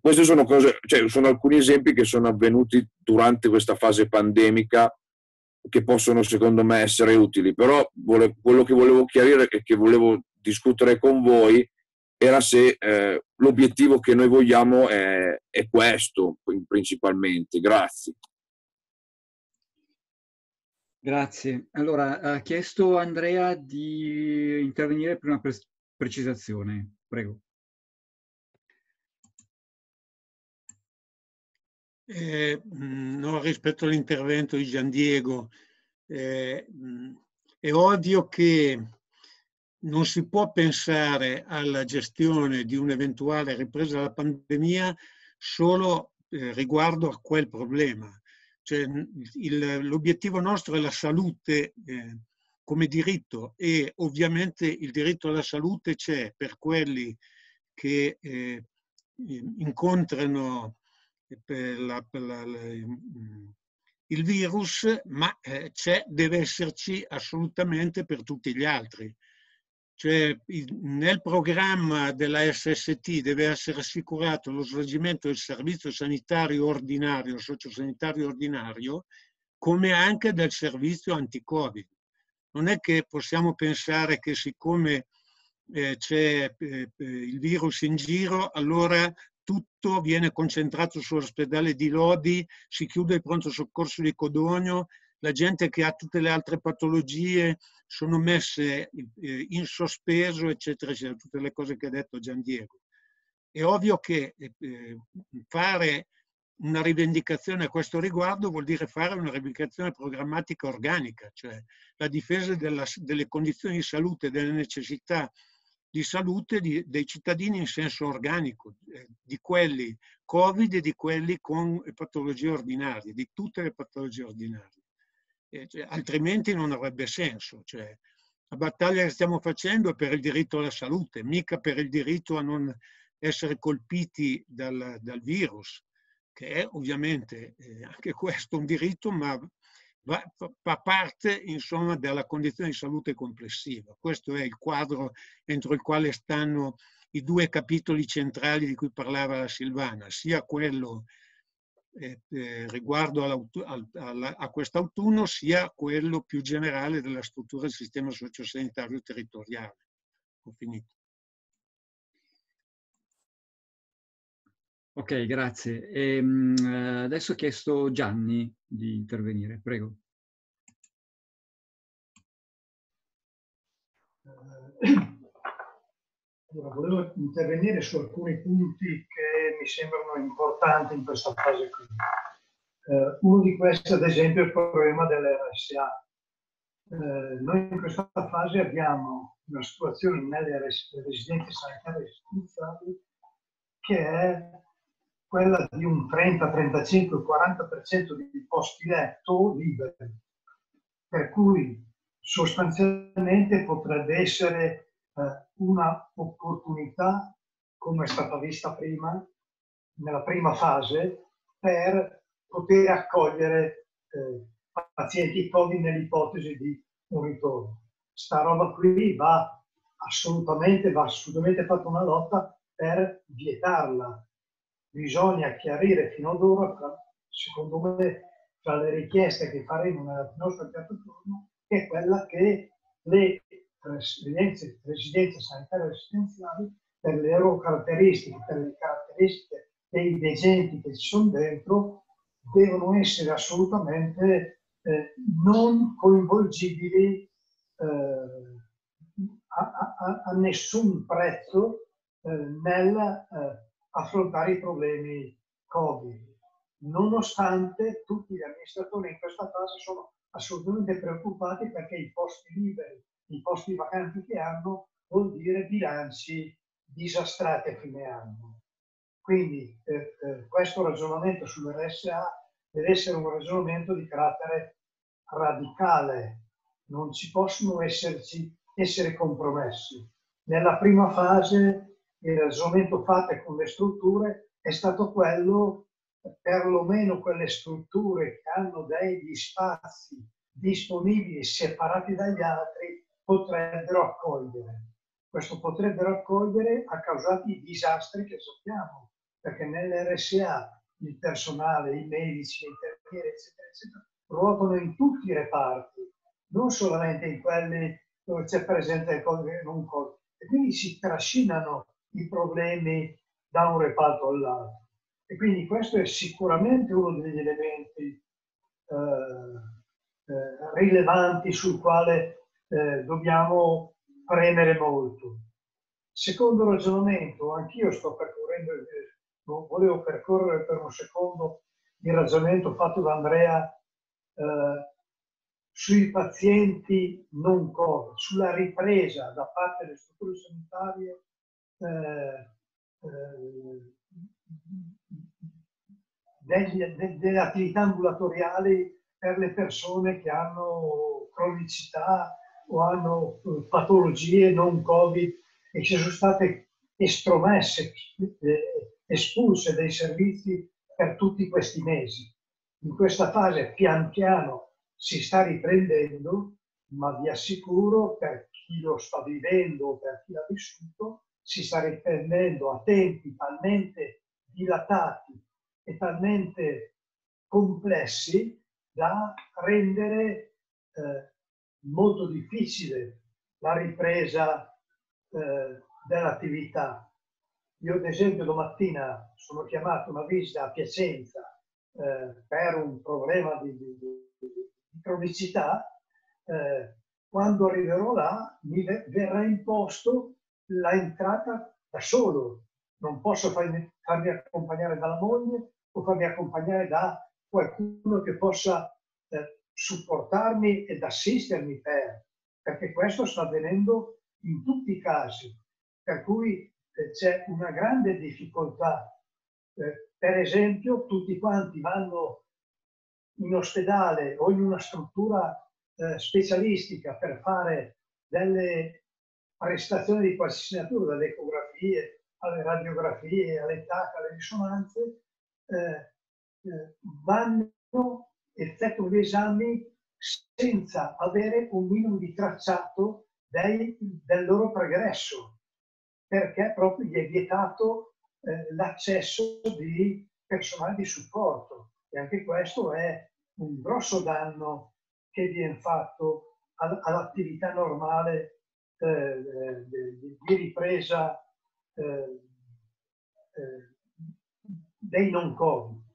Questi sono, cose, cioè, sono alcuni esempi che sono avvenuti durante questa fase pandemica che possono secondo me essere utili, però vole, quello che volevo chiarire e che volevo discutere con voi era se eh, l'obiettivo che noi vogliamo è, è questo principalmente. Grazie. Grazie. Allora, ha chiesto Andrea di intervenire per una precisazione. Prego. Eh, no, rispetto all'intervento di Gian Diego, eh, è ovvio che non si può pensare alla gestione di un'eventuale ripresa della pandemia solo eh, riguardo a quel problema. Cioè, l'obiettivo nostro è la salute eh, come diritto e ovviamente il diritto alla salute c'è per quelli che eh, incontrano per la, per la, la, il virus, ma eh, c'è, deve esserci assolutamente per tutti gli altri. Cioè, nel programma della SST deve essere assicurato lo svolgimento del servizio sanitario ordinario, sociosanitario ordinario, come anche del servizio anti-Covid. Non è che possiamo pensare che siccome eh, c'è eh, eh il virus in giro, allora tutto viene concentrato sull'ospedale di Lodi, si chiude il pronto soccorso di Codogno, la gente che ha tutte le altre patologie sono messe eh, in sospeso, eccetera, eccetera, tutte le cose che ha detto Gian Diego. È ovvio che eh, fare una rivendicazione a questo riguardo vuol dire fare una rivendicazione programmatica organica, cioè la difesa della, delle condizioni di salute delle necessità di salute di, dei cittadini in senso organico, eh, di quelli Covid e di quelli con patologie ordinarie, di tutte le patologie ordinarie. Eh, cioè, altrimenti non avrebbe senso. Cioè, la battaglia che stiamo facendo è per il diritto alla salute, mica per il diritto a non essere colpiti dal, dal virus, che è ovviamente eh, anche questo un diritto, ma va, fa parte insomma della condizione di salute complessiva. Questo è il quadro entro il quale stanno i due capitoli centrali di cui parlava la Silvana, sia quello eh, eh, riguardo al, al, a quest'autunno, sia quello più generale della struttura del sistema sociosanitario territoriale. Ho finito. Ok, grazie. E, ehm, adesso ho chiesto Gianni di intervenire, prego. Allora, volevo intervenire su alcuni punti che mi sembrano importanti in questa fase qui. Eh, uno di questi, ad esempio, è il problema dell'RSA. Eh, noi in questa fase abbiamo una situazione nelle residenze sanitarie istituzionali che è quella di un 30, 35, 40% di posti letto liberi, per cui sostanzialmente potrebbe essere eh, una opportunità, come è stata vista prima, nella prima fase, per poter accogliere eh, pazienti Covid nell'ipotesi di un ritorno. Sta roba qui va assolutamente, va assolutamente fatta una lotta per vietarla, bisogna chiarire fino ad ora, secondo me, tra le richieste che faremo nella nostra piattaforma, che è quella che le residenze, residenze sanitarie residenziali, per le loro caratteristiche, per le caratteristiche dei degenti che ci sono dentro, devono essere assolutamente eh, non coinvolgibili eh, a, a, a, nessun prezzo eh, nel eh, affrontare i problemi Covid, nonostante tutti gli amministratori in questa fase sono assolutamente preoccupati perché i posti liberi, i posti vacanti che hanno vuol dire bilanci disastrati a fine anno. Quindi eh, eh, questo ragionamento sull'RSA deve essere un ragionamento di carattere radicale non ci possono esserci, essere compromessi. Nella prima fase il ragionamento fatto con le strutture è stato quello, perlomeno quelle strutture che hanno degli spazi disponibili separati dagli altri potrebbero accogliere. Questo potrebbero accogliere ha causato i disastri che sappiamo, perché nell'RSA il personale, i medici, gli infermieri, eccetera, eccetera, ruotano in tutti i reparti, non solamente in quelli dove c'è presente il Covid e non Covid. E quindi si trascinano i problemi da un reparto all'altro. E quindi questo è sicuramente uno degli elementi eh, eh, rilevanti sul quale eh, dobbiamo premere molto. Secondo ragionamento, anch'io sto percorrendo, non volevo percorrere per un secondo il ragionamento fatto da Andrea eh, sui pazienti non Covid, sulla ripresa da parte delle strutture sanitarie eh, eh, degli, de, delle attività ambulatoriali per le persone che hanno cronicità o hanno eh, patologie non Covid e che sono state estromesse, eh, espulse dai servizi per tutti questi mesi. In questa fase pian piano si sta riprendendo, ma vi assicuro per chi lo sta vivendo, per chi l'ha vissuto, si sta riprendendo a tempi talmente dilatati e talmente complessi da rendere eh, molto difficile la ripresa eh, dell'attività. Io ad esempio domattina sono chiamato una visita a Piacenza eh, per un problema di, di, di cronicità. Eh, quando arriverò là mi verrà imposto l'entrata da solo. Non posso farmi, farmi accompagnare dalla moglie o farmi accompagnare da qualcuno che possa eh, supportarmi ed assistermi per, perché questo sta avvenendo in tutti i casi, per cui eh, c'è una grande difficoltà. Eh, per esempio, tutti quanti vanno in ospedale o in una struttura eh, specialistica per fare delle prestazioni di qualsiasi natura, dalle ecografie alle radiografie, alle TAC, alle risonanze, vanno effettuano gli esami senza avere un minimo di tracciato dei, del loro progresso, perché proprio gli è vietato eh, l'accesso di personale di supporto. E anche questo è un grosso danno che viene fatto all'attività normale eh, di ripresa eh, eh, dei non Covid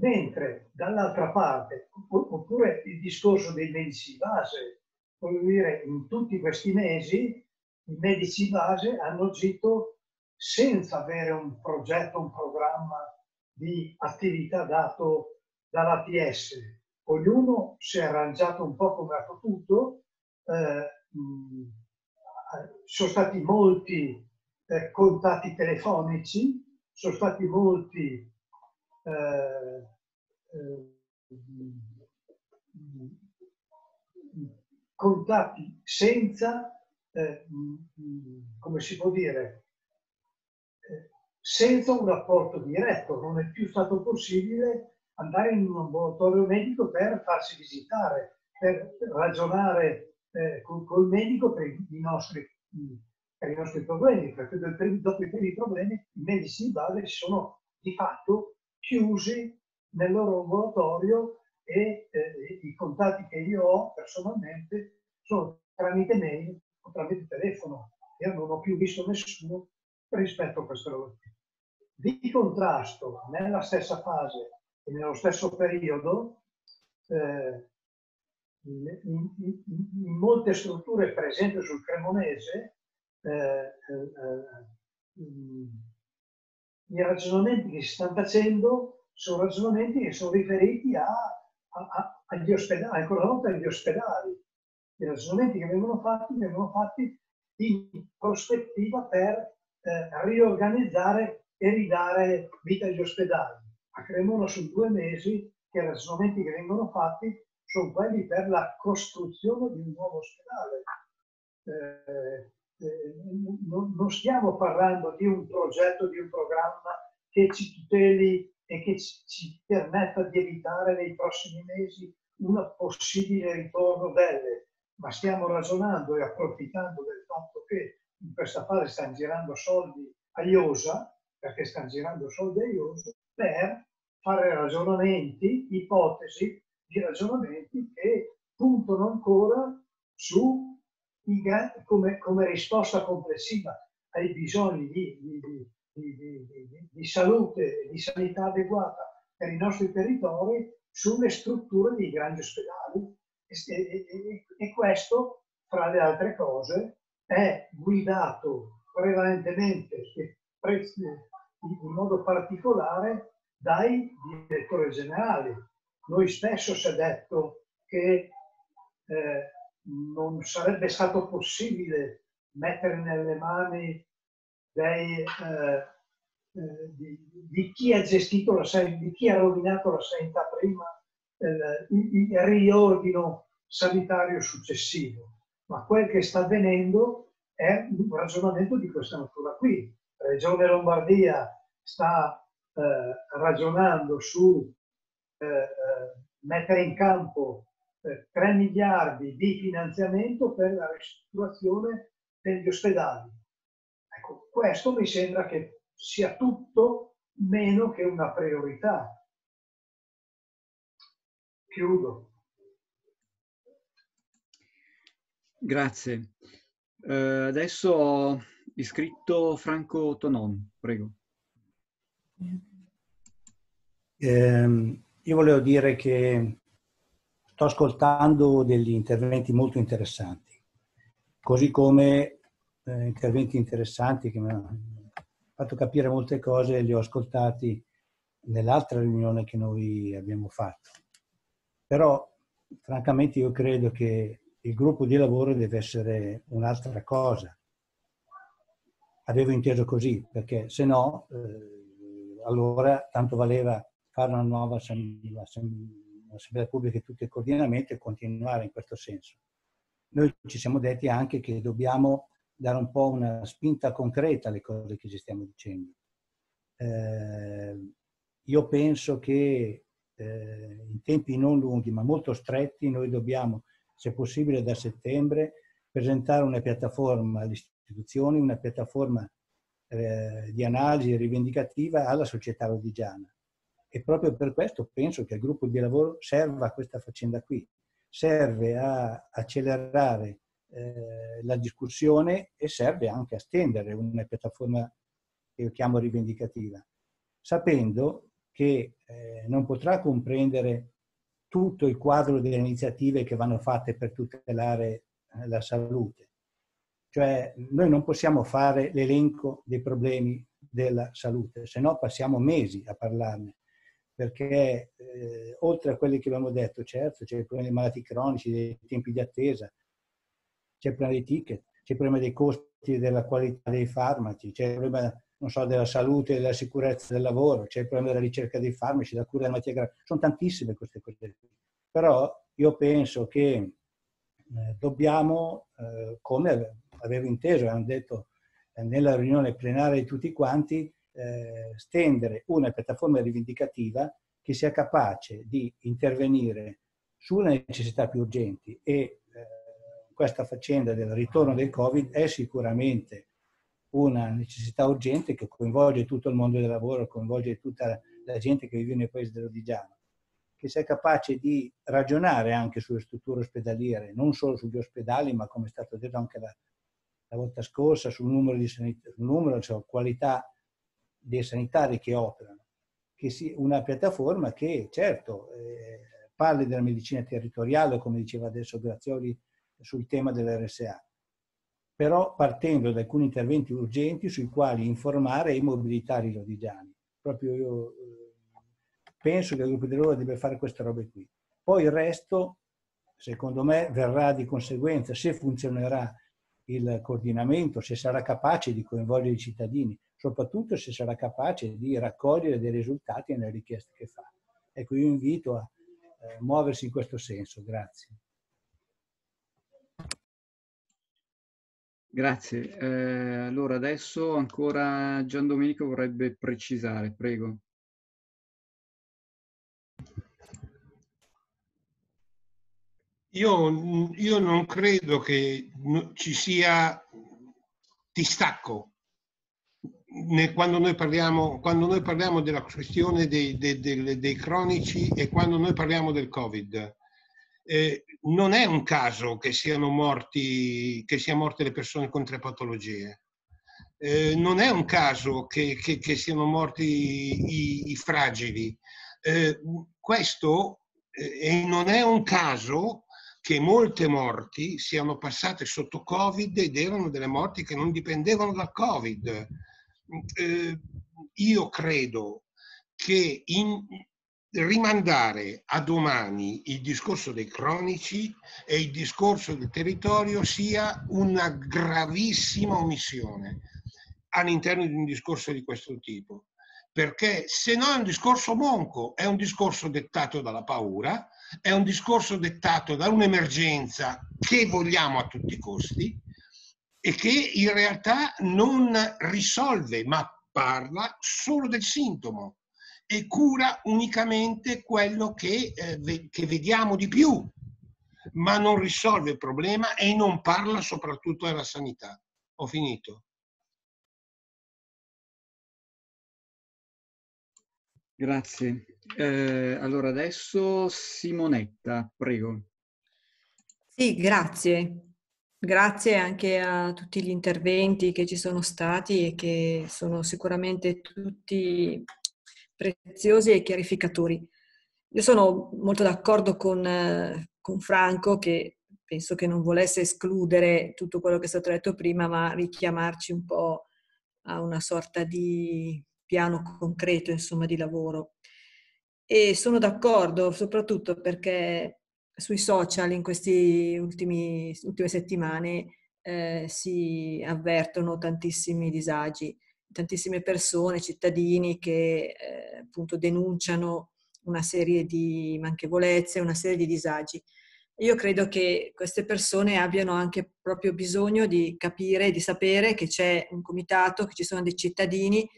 mentre dall'altra parte, oppure il discorso dei medici base, voglio dire, in tutti questi mesi i medici base hanno agito senza avere un progetto, un programma di attività dato dall'ATS. Ognuno si è arrangiato un po' come ha potuto, eh, sono stati molti eh, contatti telefonici, sono stati molti contatti senza, eh, come si può dire, eh, senza un rapporto diretto. Non è più stato possibile andare in un ambulatorio medico per farsi visitare, per ragionare eh, col, col, medico per i, nostri, per i nostri problemi, perché dopo i primi problemi i medici di base sono di fatto chiusi nel loro ambulatorio e eh, i contatti che io ho personalmente sono tramite mail o tramite telefono. Io non ho più visto nessuno rispetto a queste robe. Di contrasto, nella stessa fase e nello stesso periodo, eh, in, in, in, molte strutture, per esempio sul Cremonese, eh, eh, eh i ragionamenti che si stanno facendo sono ragionamenti che sono riferiti a, a, a, agli ospedali, ancora una volta agli ospedali. I ragionamenti che vengono fatti vengono fatti in prospettiva per eh, riorganizzare e ridare vita agli ospedali. A Cremona sono due mesi che i ragionamenti che vengono fatti sono quelli per la costruzione di un nuovo ospedale. Eh, eh, non, non, stiamo parlando di un progetto, di un programma che ci tuteli e che ci, ci permetta di evitare nei prossimi mesi un possibile ritorno delle, ma stiamo ragionando e approfittando del fatto che in questa fase stanno girando soldi a IOSA, perché stanno girando soldi a IOSA, per fare ragionamenti, ipotesi di ragionamenti che puntano ancora su come, come, risposta complessiva ai bisogni di, di, di, di salute e di sanità adeguata per i nostri territori sulle strutture dei grandi ospedali e, e, e questo, fra le altre cose, è guidato prevalentemente in modo particolare dai direttori generali. Noi spesso si è detto che eh, non sarebbe stato possibile mettere nelle mani dei, eh, eh, di, di, chi ha gestito la sanità, di chi ha rovinato la sanità prima, eh, il, il riordino sanitario successivo. Ma quel che sta avvenendo è un ragionamento di questa natura qui. La Regione Lombardia sta eh, ragionando su eh, eh, mettere in campo 3 miliardi di finanziamento per la ristrutturazione degli ospedali. Ecco, questo mi sembra che sia tutto meno che una priorità. Chiudo. Grazie. Uh, adesso ho iscritto Franco Tonon, prego. Eh, io volevo dire che sto ascoltando degli interventi molto interessanti, così come eh, interventi interessanti che mi hanno fatto capire molte cose, li ho ascoltati nell'altra riunione che noi abbiamo fatto. Però, francamente, io credo che il gruppo di lavoro deve essere un'altra cosa. Avevo inteso così, perché se no, eh, allora tanto valeva fare una nuova assemblea l'Assemblea Pubblica e tutto il coordinamento e continuare in questo senso. Noi ci siamo detti anche che dobbiamo dare un po' una spinta concreta alle cose che ci stiamo dicendo. Eh, io penso che eh, in tempi non lunghi ma molto stretti noi dobbiamo, se possibile da settembre, presentare una piattaforma alle istituzioni, una piattaforma eh, di analisi rivendicativa alla società rodigiana e proprio per questo penso che il gruppo di lavoro serva a questa faccenda qui, serve a accelerare eh, la discussione e serve anche a stendere una piattaforma che io chiamo rivendicativa, sapendo che eh, non potrà comprendere tutto il quadro delle iniziative che vanno fatte per tutelare eh, la salute. Cioè, noi non possiamo fare l'elenco dei problemi della salute, se no passiamo mesi a parlarne perché eh, oltre a quelli che abbiamo detto, certo, c'è il problema dei malati cronici, dei tempi di attesa, c'è il problema dei ticket, c'è il problema dei costi della qualità dei farmaci, c'è il problema, so, della salute e della sicurezza del lavoro, c'è il problema della ricerca dei farmaci, della cura della malattia grave. Sono tantissime queste cose. Però io penso che eh, dobbiamo, eh, come avevo inteso, hanno detto eh, nella riunione plenaria di tutti quanti, eh, stendere una piattaforma rivendicativa che sia capace di intervenire sulle necessità più urgenti e eh, questa faccenda del ritorno del Covid è sicuramente una necessità urgente che coinvolge tutto il mondo del lavoro, coinvolge tutta la gente che vive nei paesi dell'Odigiano, che sia capace di ragionare anche sulle strutture ospedaliere, non solo sugli ospedali, ma come è stato detto anche la, la volta scorsa, sul numero di sanità, sul numero, cioè qualità dei sanitari che operano, che sia una piattaforma che certo eh, parli della medicina territoriale, come diceva adesso Grazioli sul tema dell'RSA, però partendo da alcuni interventi urgenti sui quali informare e mobilitare i lodigiani. Proprio io eh, penso che il gruppo di lavoro debba fare queste robe qui. Poi il resto, secondo me, verrà di conseguenza se funzionerà il coordinamento, se sarà capace di coinvolgere i cittadini, soprattutto se sarà capace di raccogliere dei risultati nelle richieste che fa. Ecco, io invito a, eh, muoversi in questo senso. Grazie. Grazie. Eh, allora adesso ancora Gian Domenico vorrebbe precisare, prego. Io, io non credo che ci sia distacco quando noi, parliamo, quando noi parliamo della questione dei, dei, dei, dei, cronici e quando noi parliamo del Covid. Eh, non è un caso che siano morti, che siano morte le persone con tre patologie. Eh, non è un caso che, che, che siano morti i, i fragili. Eh, questo eh, non è un caso che molte morti siano passate sotto Covid ed erano delle morti che non dipendevano dal Covid. Eh, io credo che in, rimandare a domani il discorso dei cronici e il discorso del territorio sia una gravissima omissione all'interno di un discorso di questo tipo. Perché se no è un discorso monco, è un discorso dettato dalla paura, è un discorso dettato da un'emergenza che vogliamo a tutti i costi e che in realtà non risolve, ma parla solo del sintomo e cura unicamente quello che, eh, che vediamo di più, ma non risolve il problema e non parla soprattutto della sanità. Ho finito. Grazie. Eh, allora adesso Simonetta, prego. Sì, grazie. Grazie anche a tutti gli interventi che ci sono stati e che sono sicuramente tutti preziosi e chiarificatori. Io sono molto d'accordo con, con Franco che penso che non volesse escludere tutto quello che è stato detto prima, ma richiamarci un po' a una sorta di piano concreto, insomma, di lavoro. E sono d'accordo soprattutto perché sui social in queste ultime settimane eh, si avvertono tantissimi disagi, tantissime persone, cittadini che eh, appunto denunciano una serie di manchevolezze, una serie di disagi. Io credo che queste persone abbiano anche proprio bisogno di capire, di sapere che c'è un comitato, che ci sono dei cittadini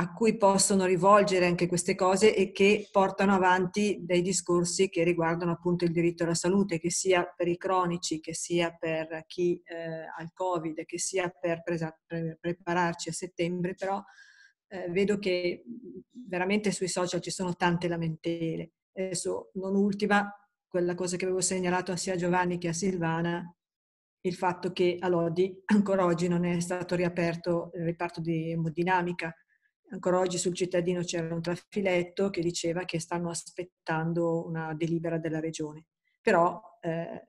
a cui possono rivolgere anche queste cose e che portano avanti dei discorsi che riguardano appunto il diritto alla salute, che sia per i cronici, che sia per chi eh, ha il Covid, che sia per, per prepararci a settembre, però eh, vedo che veramente sui social ci sono tante lamentele. Adesso, non ultima, quella cosa che avevo segnalato sia a Giovanni che a Silvana, il fatto che a Lodi ancora oggi non è stato riaperto il reparto di emodinamica, Ancora oggi sul cittadino c'era un trafiletto che diceva che stanno aspettando una delibera della regione. Però eh,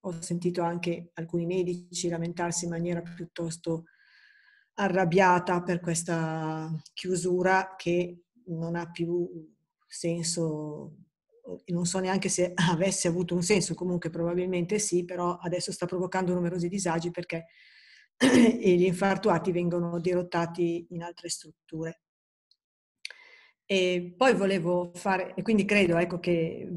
ho sentito anche alcuni medici lamentarsi in maniera piuttosto arrabbiata per questa chiusura che non ha più senso, non so neanche se avesse avuto un senso, comunque probabilmente sì, però adesso sta provocando numerosi disagi perché e gli infartuati vengono dirottati in altre strutture. E poi volevo fare, e quindi credo ecco, che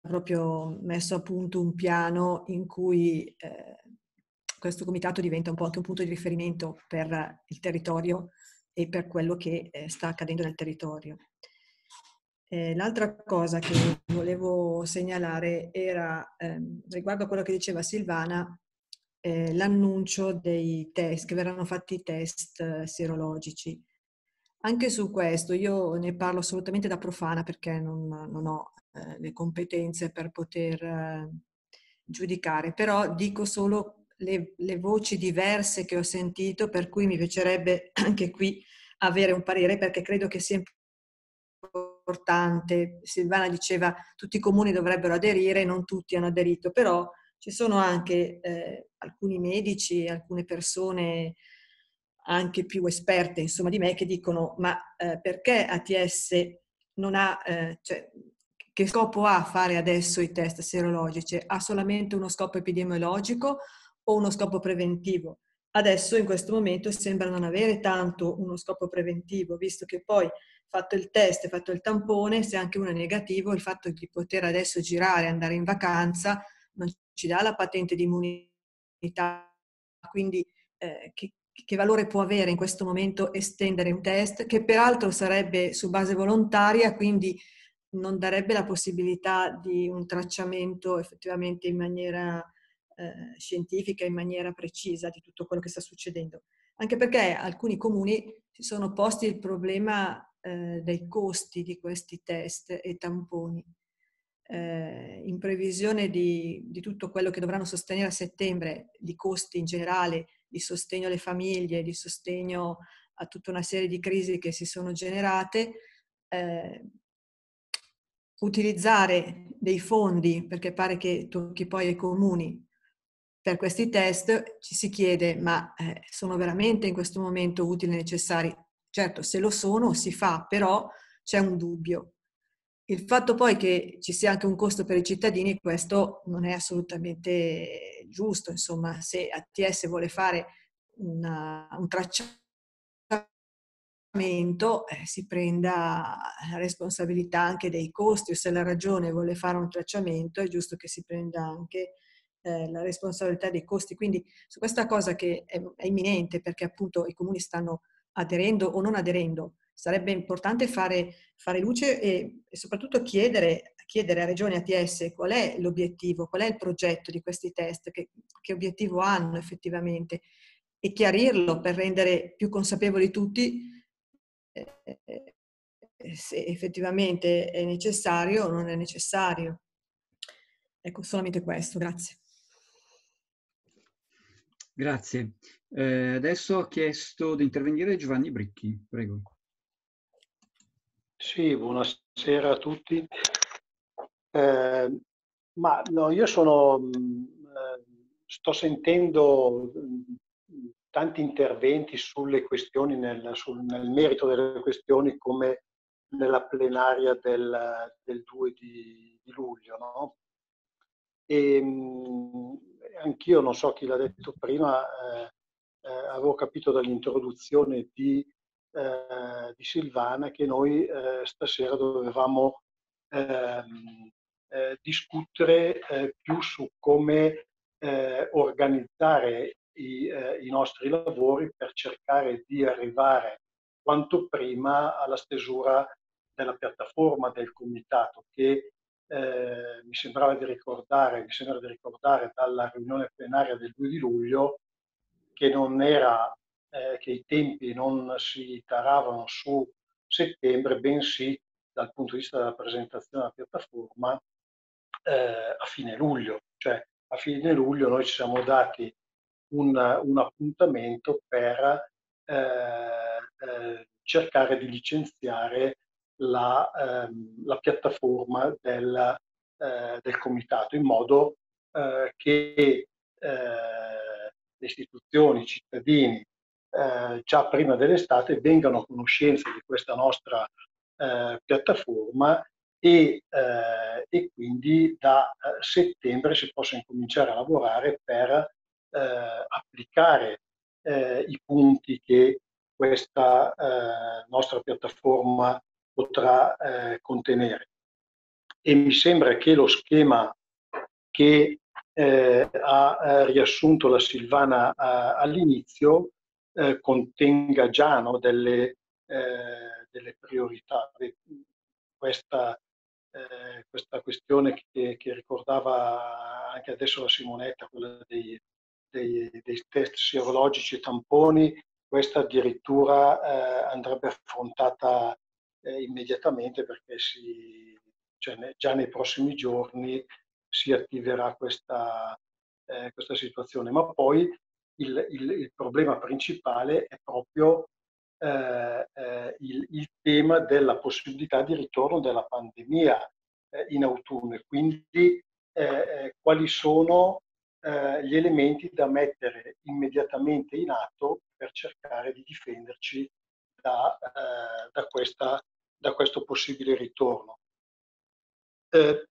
proprio messo a punto un piano in cui eh, questo comitato diventa un po' anche un punto di riferimento per il territorio e per quello che eh, sta accadendo nel territorio. Eh, l'altra cosa che volevo segnalare era ehm, riguardo a quello che diceva Silvana eh, l'annuncio dei test, che verranno fatti test eh, serologici. Anche su questo io ne parlo assolutamente da profana perché non, non ho eh, le competenze per poter eh, giudicare, però dico solo le, le, voci diverse che ho sentito, per cui mi piacerebbe anche qui avere un parere perché credo che sia importante. Silvana diceva tutti i comuni dovrebbero aderire, non tutti hanno aderito, però ci sono anche eh, alcuni medici, alcune persone anche più esperte insomma di me che dicono ma eh, perché ATS non ha, eh, cioè, che scopo ha fare adesso i test serologici? Ha solamente uno scopo epidemiologico o uno scopo preventivo? Adesso in questo momento sembra non avere tanto uno scopo preventivo, visto che poi fatto il test, fatto il tampone, se anche uno è negativo, il fatto di poter adesso girare, andare in vacanza, non ci dà la patente di immunità. Quindi eh, che, che valore può avere in questo momento estendere un test, che peraltro sarebbe su base volontaria, quindi non darebbe la possibilità di un tracciamento effettivamente in maniera eh, scientifica, in maniera precisa di tutto quello che sta succedendo. Anche perché alcuni comuni si sono posti il problema eh, dei costi di questi test e tamponi. Eh, in previsione di, di, tutto quello che dovranno sostenere a settembre, di costi in generale, di sostegno alle famiglie, di sostegno a tutta una serie di crisi che si sono generate, eh, utilizzare dei fondi, perché pare che tocchi poi ai comuni, per questi test ci si chiede ma eh, sono veramente in questo momento utili e necessari? Certo, se lo sono si fa, però c'è un dubbio. Il fatto poi che ci sia anche un costo per i cittadini, questo non è assolutamente giusto. Insomma, se ATS vuole fare una, un tracciamento, eh, si prenda la responsabilità anche dei costi o se la regione vuole fare un tracciamento, è giusto che si prenda anche eh, la responsabilità dei costi. Quindi su questa cosa che è, è imminente perché appunto i comuni stanno aderendo o non aderendo, sarebbe importante fare, fare luce e, e soprattutto chiedere, chiedere, a Regione ATS qual è l'obiettivo, qual è il progetto di questi test, che, che obiettivo hanno effettivamente e chiarirlo per rendere più consapevoli tutti eh, eh se effettivamente è necessario o non è necessario. Ecco, solamente questo, grazie. Grazie. Eh, adesso ho chiesto di intervenire Giovanni Bricchi, prego. Sì, buonasera a tutti. Eh, ma no, io sono, eh, sto sentendo tanti interventi sulle questioni, nel, sul, nel merito delle questioni come nella plenaria del, del 2 di, di luglio. No? E, anch'io non so chi l'ha detto prima, eh, eh, avevo capito dall'introduzione di, eh, di Silvana che noi eh, stasera dovevamo ehm, eh, discutere eh, più su come organizzare i, i nostri lavori per cercare di arrivare quanto prima alla stesura della piattaforma del comitato che eh, mi sembrava di ricordare, mi sembra di ricordare dalla riunione plenaria del 2 di luglio che non era, eh, che i tempi non si taravano su settembre, bensì dal punto di vista della presentazione della piattaforma eh, a fine luglio. Cioè a fine luglio noi ci siamo dati un, un appuntamento per eh, eh, cercare di licenziare la, ehm, la piattaforma del, eh, del, comitato in modo eh, che le istituzioni, i cittadini eh, già prima dell'estate vengano a conoscenza di questa nostra eh, piattaforma e, eh, e, quindi da settembre si possa incominciare a lavorare per applicare i punti che questa nostra piattaforma potrà eh, contenere. E mi sembra che lo schema che eh, ha eh, riassunto la Silvana all'inizio eh, contenga già no, delle, eh, delle, priorità. Questa, eh, questa questione che, che, ricordava anche adesso la Simonetta, quella dei, dei, dei test sierologici e tamponi, questa addirittura andrebbe affrontata eh, immediatamente perché si, cioè, ne, già nei prossimi giorni si attiverà questa, eh, questa situazione. Ma poi il, il, il, problema principale è proprio eh, eh il, il, tema della possibilità di ritorno della pandemia eh, in autunno e quindi eh, quali sono gli elementi da mettere immediatamente in atto per cercare di difenderci da, da, questa, da questo possibile ritorno. Eh,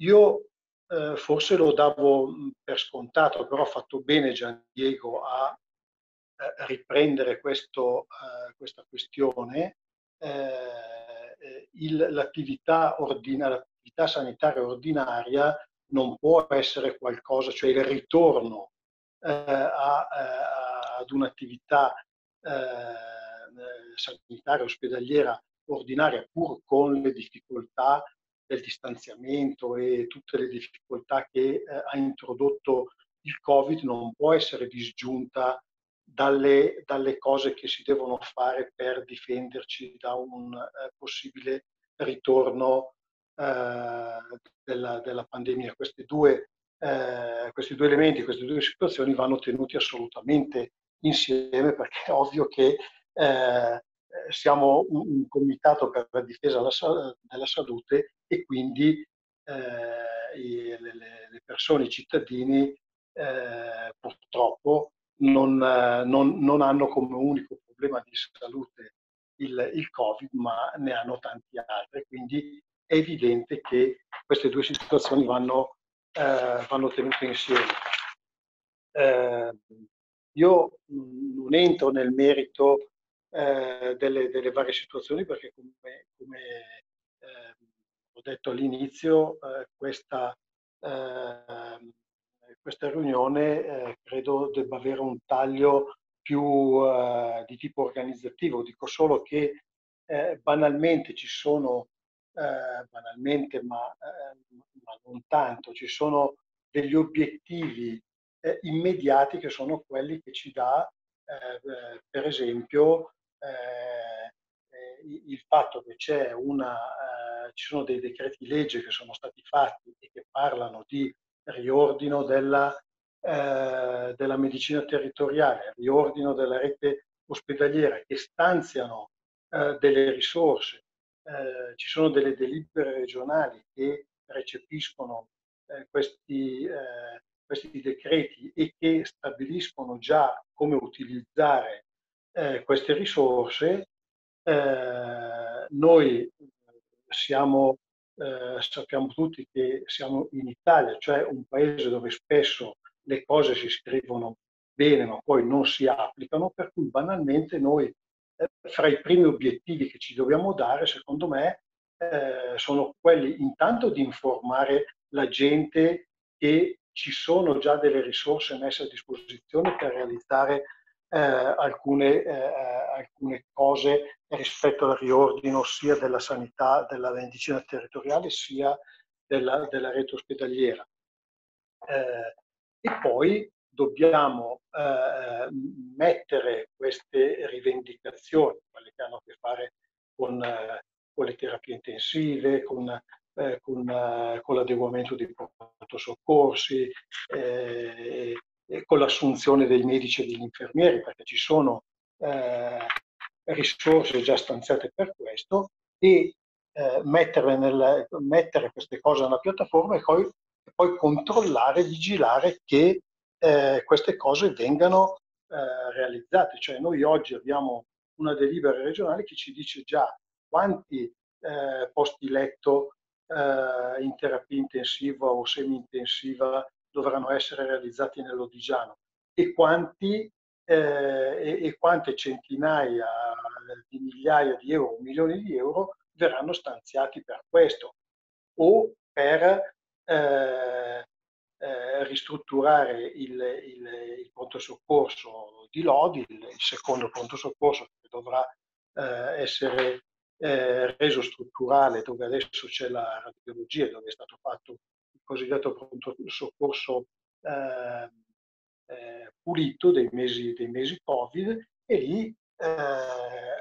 io eh, forse lo davo per scontato, però ha fatto bene Gian Diego a eh, riprendere questo, eh, questa questione. Eh, il, l'attività, ordina, l'attività sanitaria ordinaria non può essere qualcosa, cioè il ritorno eh, a, a, ad un'attività eh, sanitaria ospedaliera ordinaria pur con le difficoltà del distanziamento e tutte le difficoltà che eh, ha introdotto il Covid non può essere disgiunta dalle, dalle, cose che si devono fare per difenderci da un eh, possibile ritorno eh, della, della, pandemia. Questi due, eh, questi due elementi, queste due situazioni vanno tenuti assolutamente insieme perché è ovvio che eh, siamo un, un, comitato per la difesa della salute e quindi eh, i, le, le, persone, i cittadini eh, purtroppo non, non, non, hanno come unico problema di salute il, il, Covid, ma ne hanno tanti altri. Quindi è evidente che queste due situazioni vanno, eh, vanno tenute insieme. Eh, io non entro nel merito eh, delle, delle, varie situazioni perché come, come eh, ho detto all'inizio eh, questa, ehm, questa, riunione eh, credo debba avere un taglio più eh, di tipo organizzativo. Dico solo che eh, banalmente ci sono, banalmente ma, ma non tanto, ci sono degli obiettivi eh, immediati che sono quelli che ci dà, eh, per esempio, eh, il fatto che una, ci sono dei decreti legge che sono stati fatti e che parlano di riordino della, della medicina territoriale, riordino della rete ospedaliera, che stanziano delle risorse. ci sono delle delibere regionali che recepiscono questi, questi decreti e che stabiliscono già come utilizzare eh, queste risorse, eh, noi siamo, eh, sappiamo tutti che siamo in Italia, cioè un paese dove spesso le cose si scrivono bene ma poi non si applicano, per cui banalmente noi eh, fra i primi obiettivi che ci dobbiamo dare, secondo me, eh, sono quelli intanto di informare la gente che ci sono già delle risorse messe a disposizione per realizzare eh, alcune, eh, alcune, cose rispetto al riordino sia della sanità, della medicina territoriale, sia della, della rete ospedaliera. Eh, e poi dobbiamo eh, mettere queste rivendicazioni, quelle che hanno a che fare con, con le terapie intensive, con eh, con, eh, con, l'adeguamento dei pronto soccorsi, eh, con l'assunzione dei medici e degli infermieri, perché ci sono eh, risorse già stanziate per questo, e eh, nel, mettere queste cose nella piattaforma e poi, e poi controllare, vigilare che eh, queste cose vengano realizzate. Cioè noi oggi abbiamo una delibera regionale che ci dice già quanti posti letto eh, in terapia intensiva o semi-intensiva dovranno essere realizzati nell'Odigiano. E, quanti, eh, e, e quante centinaia di migliaia di euro, milioni di euro verranno stanziati per questo o per eh, eh, ristrutturare il, il, il, pronto soccorso di Lodi, il, il secondo pronto soccorso che dovrà eh, essere eh, reso strutturale dove adesso c'è la radiologia, dove è stato fatto cosiddetto pronto soccorso eh, eh, pulito dei mesi, dei mesi Covid e lì eh,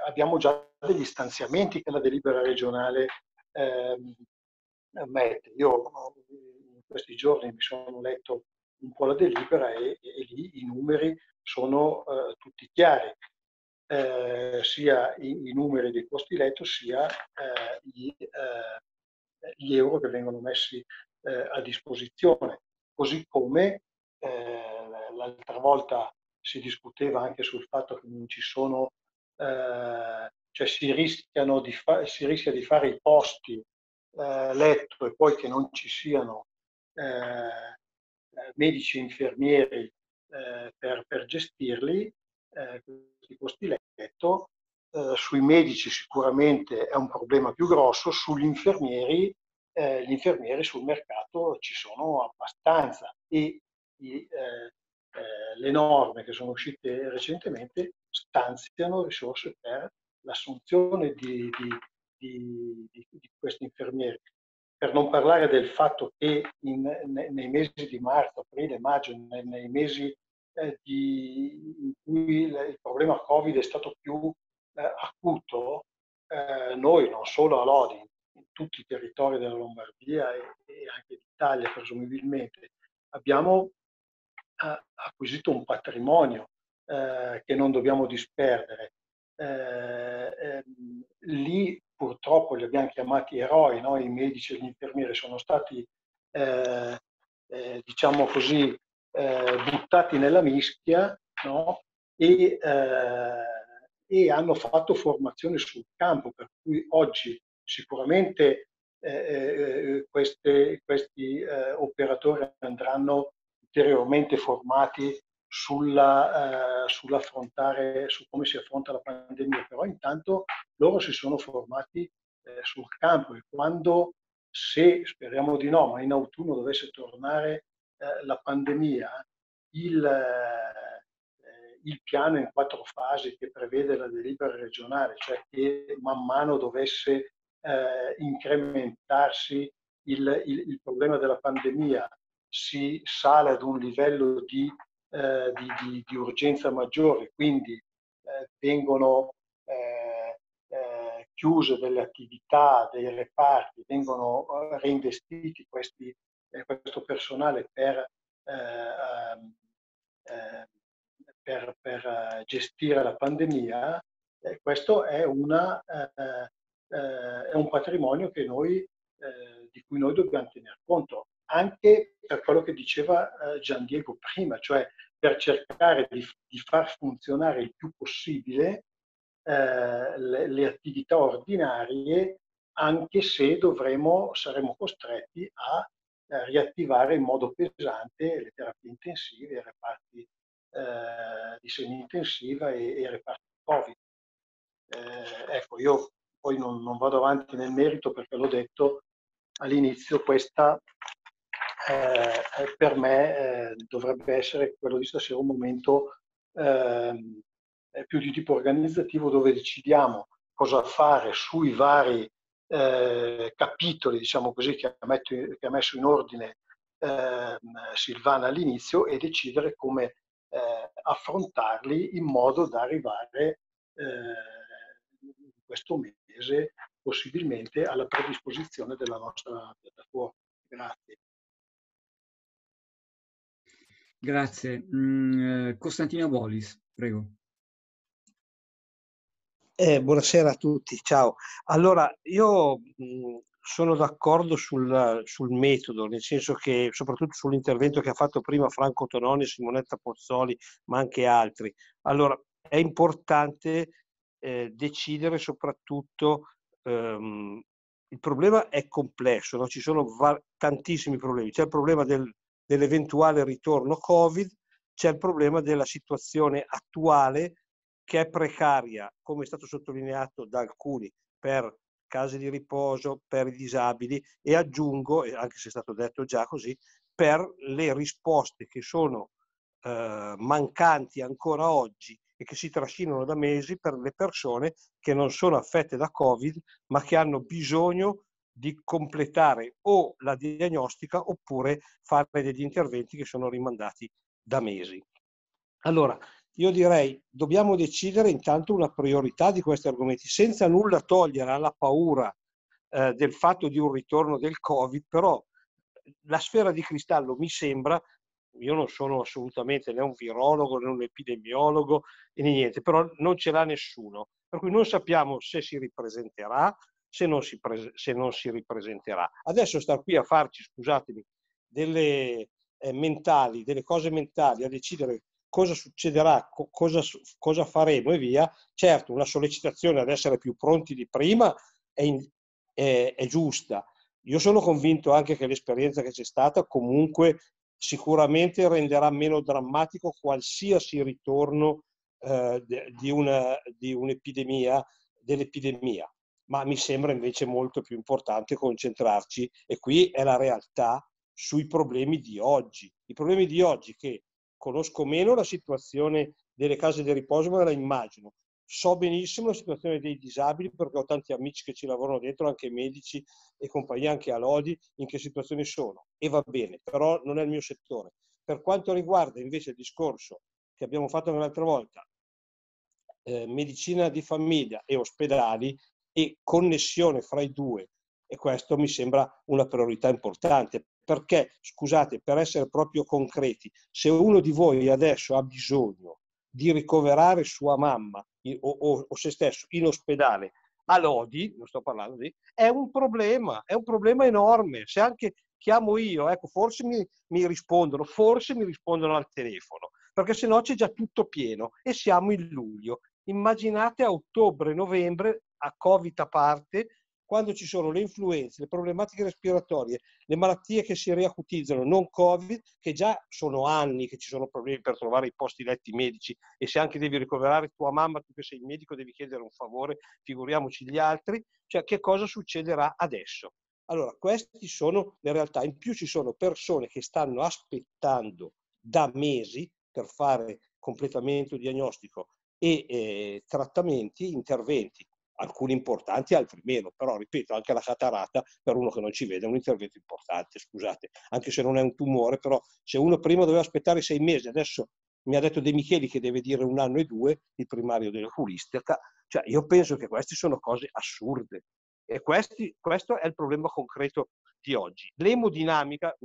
abbiamo già degli stanziamenti che la delibera regionale ehm, mette. Io in questi giorni mi sono letto un po' la delibera e, e lì i numeri sono eh, tutti chiari eh, sia i, i, numeri dei posti letto sia eh, gli, eh, gli, euro che vengono messi eh, a disposizione. Così come eh, l'altra volta si discuteva anche sul fatto che non ci sono, cioè si, rischiano di fa- si rischia di fare i posti letto e poi che non ci siano medici e infermieri per, per gestirli, eh, questi posti letto eh, sui medici sicuramente è un problema più grosso, sugli infermieri, eh, gli infermieri sul mercato ci sono abbastanza e i, eh, eh, le norme che sono uscite recentemente stanziano risorse per l'assunzione di, di, di, di questi infermieri. Per non parlare del fatto che in, nei mesi di marzo, aprile, maggio, nei, nei mesi eh, in cui il problema Covid è stato più eh, acuto, eh, noi non solo a Lodi, in tutti i territori della Lombardia e, e anche d'Italia presumibilmente, abbiamo eh, acquisito un patrimonio eh, che non dobbiamo disperdere. Eh, ehm, lì purtroppo li abbiamo chiamati eroi, no? i medici e gli infermieri sono stati, diciamo così, buttati nella mischia no? e e hanno fatto formazione sul campo, per cui oggi sicuramente eh, eh, queste, questi eh, operatori andranno ulteriormente formati sulla, eh, sull'affrontare, su come si affronta la pandemia, però intanto loro si sono formati eh, sul campo e quando, se speriamo di no, ma in autunno dovesse tornare eh, la pandemia, il il piano in quattro fasi che prevede la delibera regionale, cioè che man mano dovesse eh, incrementarsi il, il, il, problema della pandemia, si sale ad un livello di, eh, di, di, di urgenza maggiore, quindi eh, vengono eh, eh, chiuse delle attività, dei reparti, vengono eh, reinvestiti questi, questo personale per ehm, per, per gestire la pandemia, questo è, una, eh, eh è, un patrimonio noi, eh, di cui noi dobbiamo tener conto, anche per quello che diceva Gian Diego prima, cioè per cercare di, di far funzionare il più possibile le, le, attività ordinarie, anche se dovremo, saremo costretti a riattivare in modo pesante le terapie intensive, i reparti eh, di semi-intensiva e, e reparti Covid. Eh, ecco, io poi non, non, vado avanti nel merito perché l'ho detto all'inizio, questa eh, per me eh, dovrebbe essere quello di stasera un momento ehm, più di tipo organizzativo dove decidiamo cosa fare sui vari eh, capitoli, diciamo così, che ha, metto, che ha messo in ordine eh, Silvana all'inizio e decidere come eh, affrontarli in modo da arrivare eh, in questo mese possibilmente alla predisposizione della nostra piattaforma. Grazie. Grazie. Mm, Costantino Bolis, prego. Eh, buonasera a tutti, ciao. Allora, io mh, mm, sono d'accordo sul, sul, metodo, nel senso che soprattutto sull'intervento che ha fatto prima Franco Tononi, Simonetta Pozzoli, ma anche altri. Allora, è importante eh, decidere soprattutto, ehm, il problema è complesso, no? ci sono va- tantissimi problemi. C'è il problema del, dell'eventuale ritorno Covid, c'è il problema della situazione attuale che è precaria, come è stato sottolineato da alcuni, per case di riposo per i disabili e aggiungo, anche se è stato detto già così, per le risposte che sono eh, mancanti ancora oggi e che si trascinano da mesi per le persone che non sono affette da Covid ma che hanno bisogno di completare o la diagnostica oppure fare degli interventi che sono rimandati da mesi. Allora, io direi dobbiamo decidere intanto una priorità di questi argomenti, senza nulla togliere alla paura eh, del fatto di un ritorno del Covid, però la sfera di cristallo mi sembra, io non sono assolutamente né un virologo né un epidemiologo né niente, però non ce l'ha nessuno, per cui non sappiamo se si ripresenterà, se non si, pre- se non si ripresenterà. Adesso star qui a farci, scusatemi, delle eh, mentali, delle cose mentali, a decidere cosa succederà, cosa, cosa, faremo e via. Certo, una sollecitazione ad essere più pronti di prima è, in, è, è giusta. Io sono convinto anche che l'esperienza che c'è stata comunque sicuramente renderà meno drammatico qualsiasi ritorno eh, di, una, di un'epidemia, dell'epidemia, ma mi sembra invece molto più importante concentrarci, e qui è la realtà, sui problemi di oggi. I problemi di oggi che conosco meno la situazione delle case di riposo, ma la immagino. So benissimo la situazione dei disabili perché ho tanti amici che ci lavorano dentro, anche medici e compagnia, anche a Lodi, in che situazioni sono. E va bene, però non è il mio settore. Per quanto riguarda invece il discorso che abbiamo fatto l'altra volta, eh, medicina di famiglia e ospedali e connessione fra i due, e questo mi sembra una priorità importante. Perché, scusate, per essere proprio concreti, se uno di voi adesso ha bisogno di ricoverare sua mamma o, o, o se stesso in ospedale a Lodi, non sto parlando di, è un problema, è un problema enorme. Se anche chiamo io, ecco, forse mi, mi rispondono, forse mi rispondono al telefono, perché se no c'è già tutto pieno e siamo in luglio. Immaginate a ottobre, novembre, a Covid a parte, quando ci sono le influenze, le problematiche respiratorie, le malattie che si riacutizzano, non Covid, che già sono anni che ci sono problemi per trovare i posti letti medici e se anche devi ricoverare tua mamma, tu che sei il medico devi chiedere un favore, figuriamoci gli altri, cioè che cosa succederà adesso? Allora, queste sono le realtà. In più ci sono persone che stanno aspettando da mesi per fare completamento diagnostico e eh, trattamenti, interventi alcuni importanti, altri meno, però ripeto, anche la catarata per uno che non ci vede è un intervento importante, scusate, anche se non è un tumore, però se uno prima doveva aspettare sei mesi, adesso mi ha detto De Micheli che deve dire un anno e due, il primario dell'oculistica, cioè io penso che queste sono cose assurde e questi, questo è il problema concreto di oggi. L'emodinamica,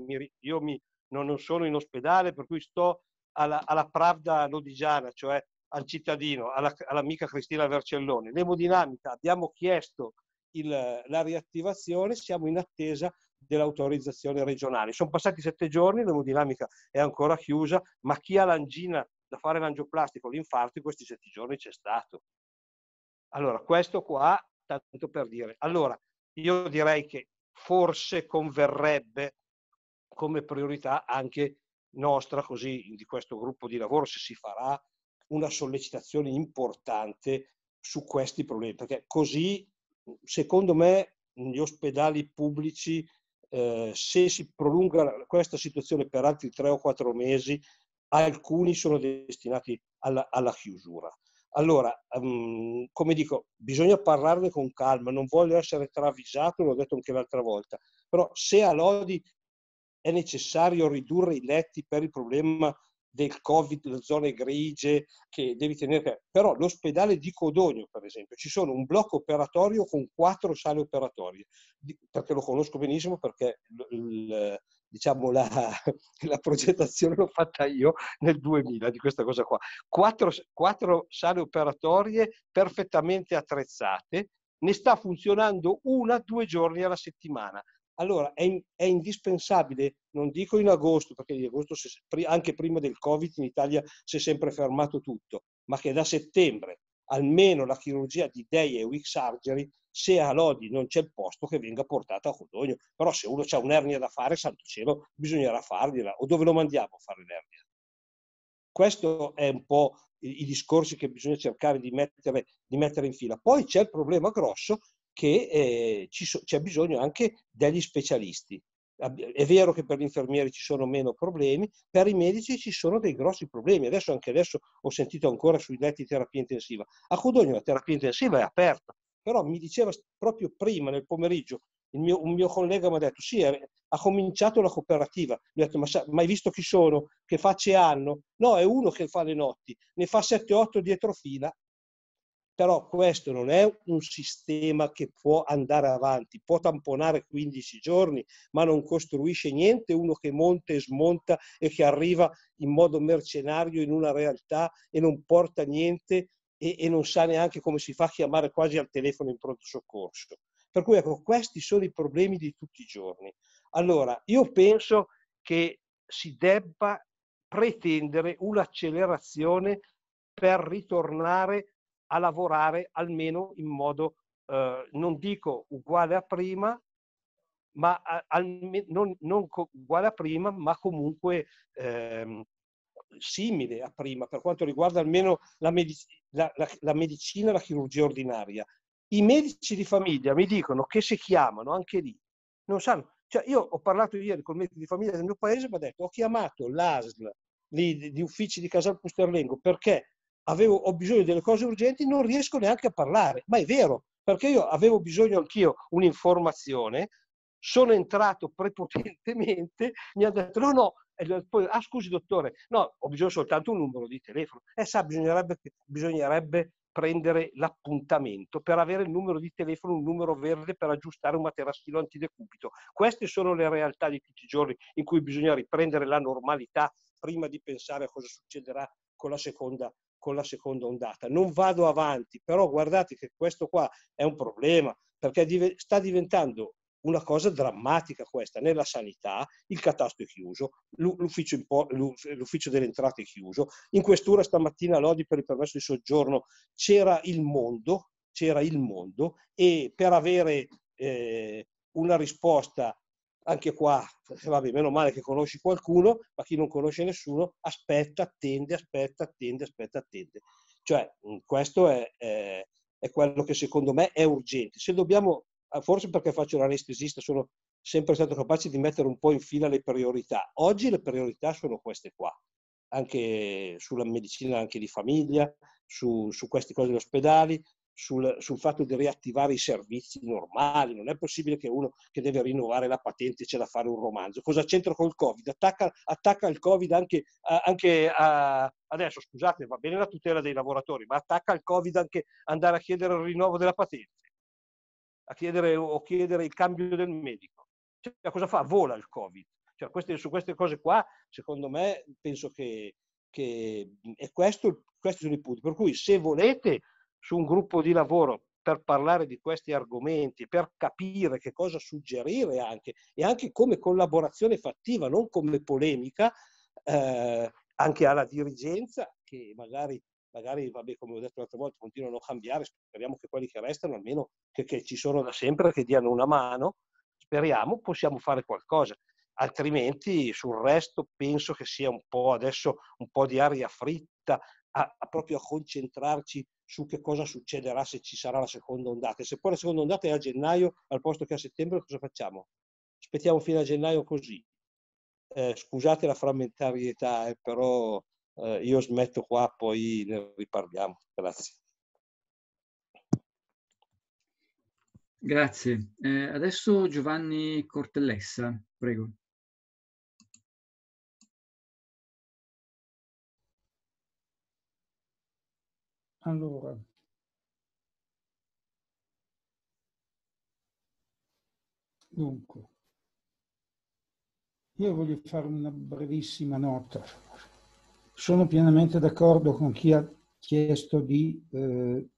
io mi, non sono in ospedale, per cui sto alla, alla Pravda lodigiana, cioè al cittadino, alla, all'amica Cristina Vercellone. L'emodinamica abbiamo chiesto il, la riattivazione, siamo in attesa dell'autorizzazione regionale. Sono passati sette giorni, l'emodinamica è ancora chiusa, ma chi ha l'angina da fare l'angioplastico, l'infarto, in questi sette giorni c'è stato. Allora, questo qua, tanto per dire. Allora, io direi che forse converrebbe come priorità anche nostra, così di questo gruppo di lavoro, se si farà, una sollecitazione importante su questi problemi, perché così, secondo me, gli ospedali pubblici, eh, se si prolunga questa situazione per altri tre o quattro mesi, alcuni sono destinati alla, alla chiusura. Allora, um, come dico, bisogna parlarne con calma, non voglio essere travisato, l'ho detto anche l'altra volta, però se a Lodi è necessario ridurre i letti per il problema del Covid, le zone grigie che devi tenere. Però l'ospedale di Codogno, per esempio, ci sono un blocco operatorio con quattro sale operatorie, perché lo conosco benissimo perché il, diciamo la, la, progettazione l'ho fatta io nel 2000 di questa cosa qua. Quattro, quattro sale operatorie perfettamente attrezzate, ne sta funzionando una due giorni alla settimana. Allora è, è, indispensabile, non dico in agosto, perché in agosto anche prima del Covid in Italia si è sempre fermato tutto, ma che da settembre almeno la chirurgia di day e week surgery, se a Lodi non c'è il posto, che venga portata a Codogno. Però se uno ha un'ernia da fare, santo cielo, bisognerà fargliela. O dove lo mandiamo a fare l'ernia? Questo è un po' i, i discorsi che bisogna cercare di mettere, di mettere in fila. Poi c'è il problema grosso che eh, so, c'è bisogno anche degli specialisti. È vero che per gli infermieri ci sono meno problemi, per i medici ci sono dei grossi problemi. Adesso, anche adesso, ho sentito ancora sui letti di terapia intensiva. A Codogno la terapia intensiva è aperta, però mi diceva proprio prima, nel pomeriggio, mio, un mio collega mi ha detto, sì, ha cominciato la cooperativa. Mi ha detto, ma, ma hai visto chi sono? Che facce hanno? No, è uno che fa le notti, ne fa 7-8 dietro fila però questo non è un sistema che può andare avanti, può tamponare 15 giorni, ma non costruisce niente, uno che monta e smonta e che arriva in modo mercenario in una realtà e non porta niente e, e non sa neanche come si fa a chiamare quasi al telefono in pronto soccorso. Per cui ecco, questi sono i problemi di tutti i giorni. Allora, io penso che si debba pretendere un'accelerazione per ritornare a lavorare almeno in modo, eh, non dico uguale a prima, ma a, al, non, non, uguale a prima, ma comunque ehm, simile a prima per quanto riguarda almeno la, medic- la, la, la medicina e la chirurgia ordinaria. I medici di famiglia mi dicono che si chiamano anche lì, non sanno. Cioè io ho parlato ieri con il medico di famiglia del mio paese mi ha detto ho chiamato l'ASL di, di uffici di Casal Pusterlengo perché avevo, ho bisogno delle cose urgenti, non riesco neanche a parlare. Ma è vero, perché io avevo bisogno anch'io un'informazione, sono entrato prepotentemente, mi ha detto no, no, poi, ah scusi dottore, no, ho bisogno soltanto un numero di telefono. E sa, bisognerebbe, bisognerebbe prendere l'appuntamento per avere il numero di telefono, un numero verde per aggiustare un materassino antidecubito. Queste sono le realtà di tutti i giorni in cui bisogna riprendere la normalità prima di pensare a cosa succederà con la seconda, con la seconda ondata. Non vado avanti, però guardate che questo qua è un problema perché sta diventando una cosa drammatica questa. Nella sanità il catasto è chiuso, l'ufficio, l'ufficio delle entrate è chiuso. In questura stamattina Lodi per il permesso di soggiorno c'era il mondo, c'era il mondo e per avere eh, una risposta anche qua, vabbè, meno male che conosci qualcuno, ma chi non conosce nessuno aspetta, attende, aspetta, attende, aspetta, attende. Cioè, questo è, è, è quello che secondo me è urgente. Se dobbiamo Ah, forse perché faccio l'anestesista sono sempre stato capace di mettere un po' in fila le priorità. Oggi le priorità sono queste qua, anche sulla medicina anche di famiglia, su, su queste cose degli ospedali, sul, sul, fatto di riattivare i servizi normali. Non è possibile che uno che deve rinnovare la patente c'è da fare un romanzo. Cosa c'entra col Covid? Attacca, attacca il Covid anche, anche a, adesso, scusate, va bene la tutela dei lavoratori, ma attacca il Covid anche andare a chiedere il rinnovo della patente a chiedere o chiedere il cambio del medico. Cioè, cosa fa? Vola il Covid. Cioè, queste, su queste cose qua, secondo me, penso che, che e questo, questi sono i punti. Per cui se volete su un gruppo di lavoro per parlare di questi argomenti, per capire che cosa suggerire anche, e anche come collaborazione fattiva, non come polemica, eh, anche alla dirigenza, che magari magari, vabbè, come ho detto l'altra volta, continuano a cambiare, speriamo che quelli che restano, almeno che, che ci sono da sempre, che diano una mano, speriamo possiamo fare qualcosa. Altrimenti sul resto penso che sia un po' adesso un po' di aria fritta, a, a proprio a concentrarci su che cosa succederà se ci sarà la seconda ondata. Se poi la seconda ondata è a gennaio al posto che a settembre, cosa facciamo? Aspettiamo fino a gennaio così. Eh, scusate la frammentarietà, eh, però eh, io smetto qua, poi ne riparliamo. Grazie. Grazie. Eh, adesso Giovanni Cortellessa, prego. Allora, dunque, io voglio fare una brevissima nota. Sono pienamente d'accordo con chi ha chiesto di, eh,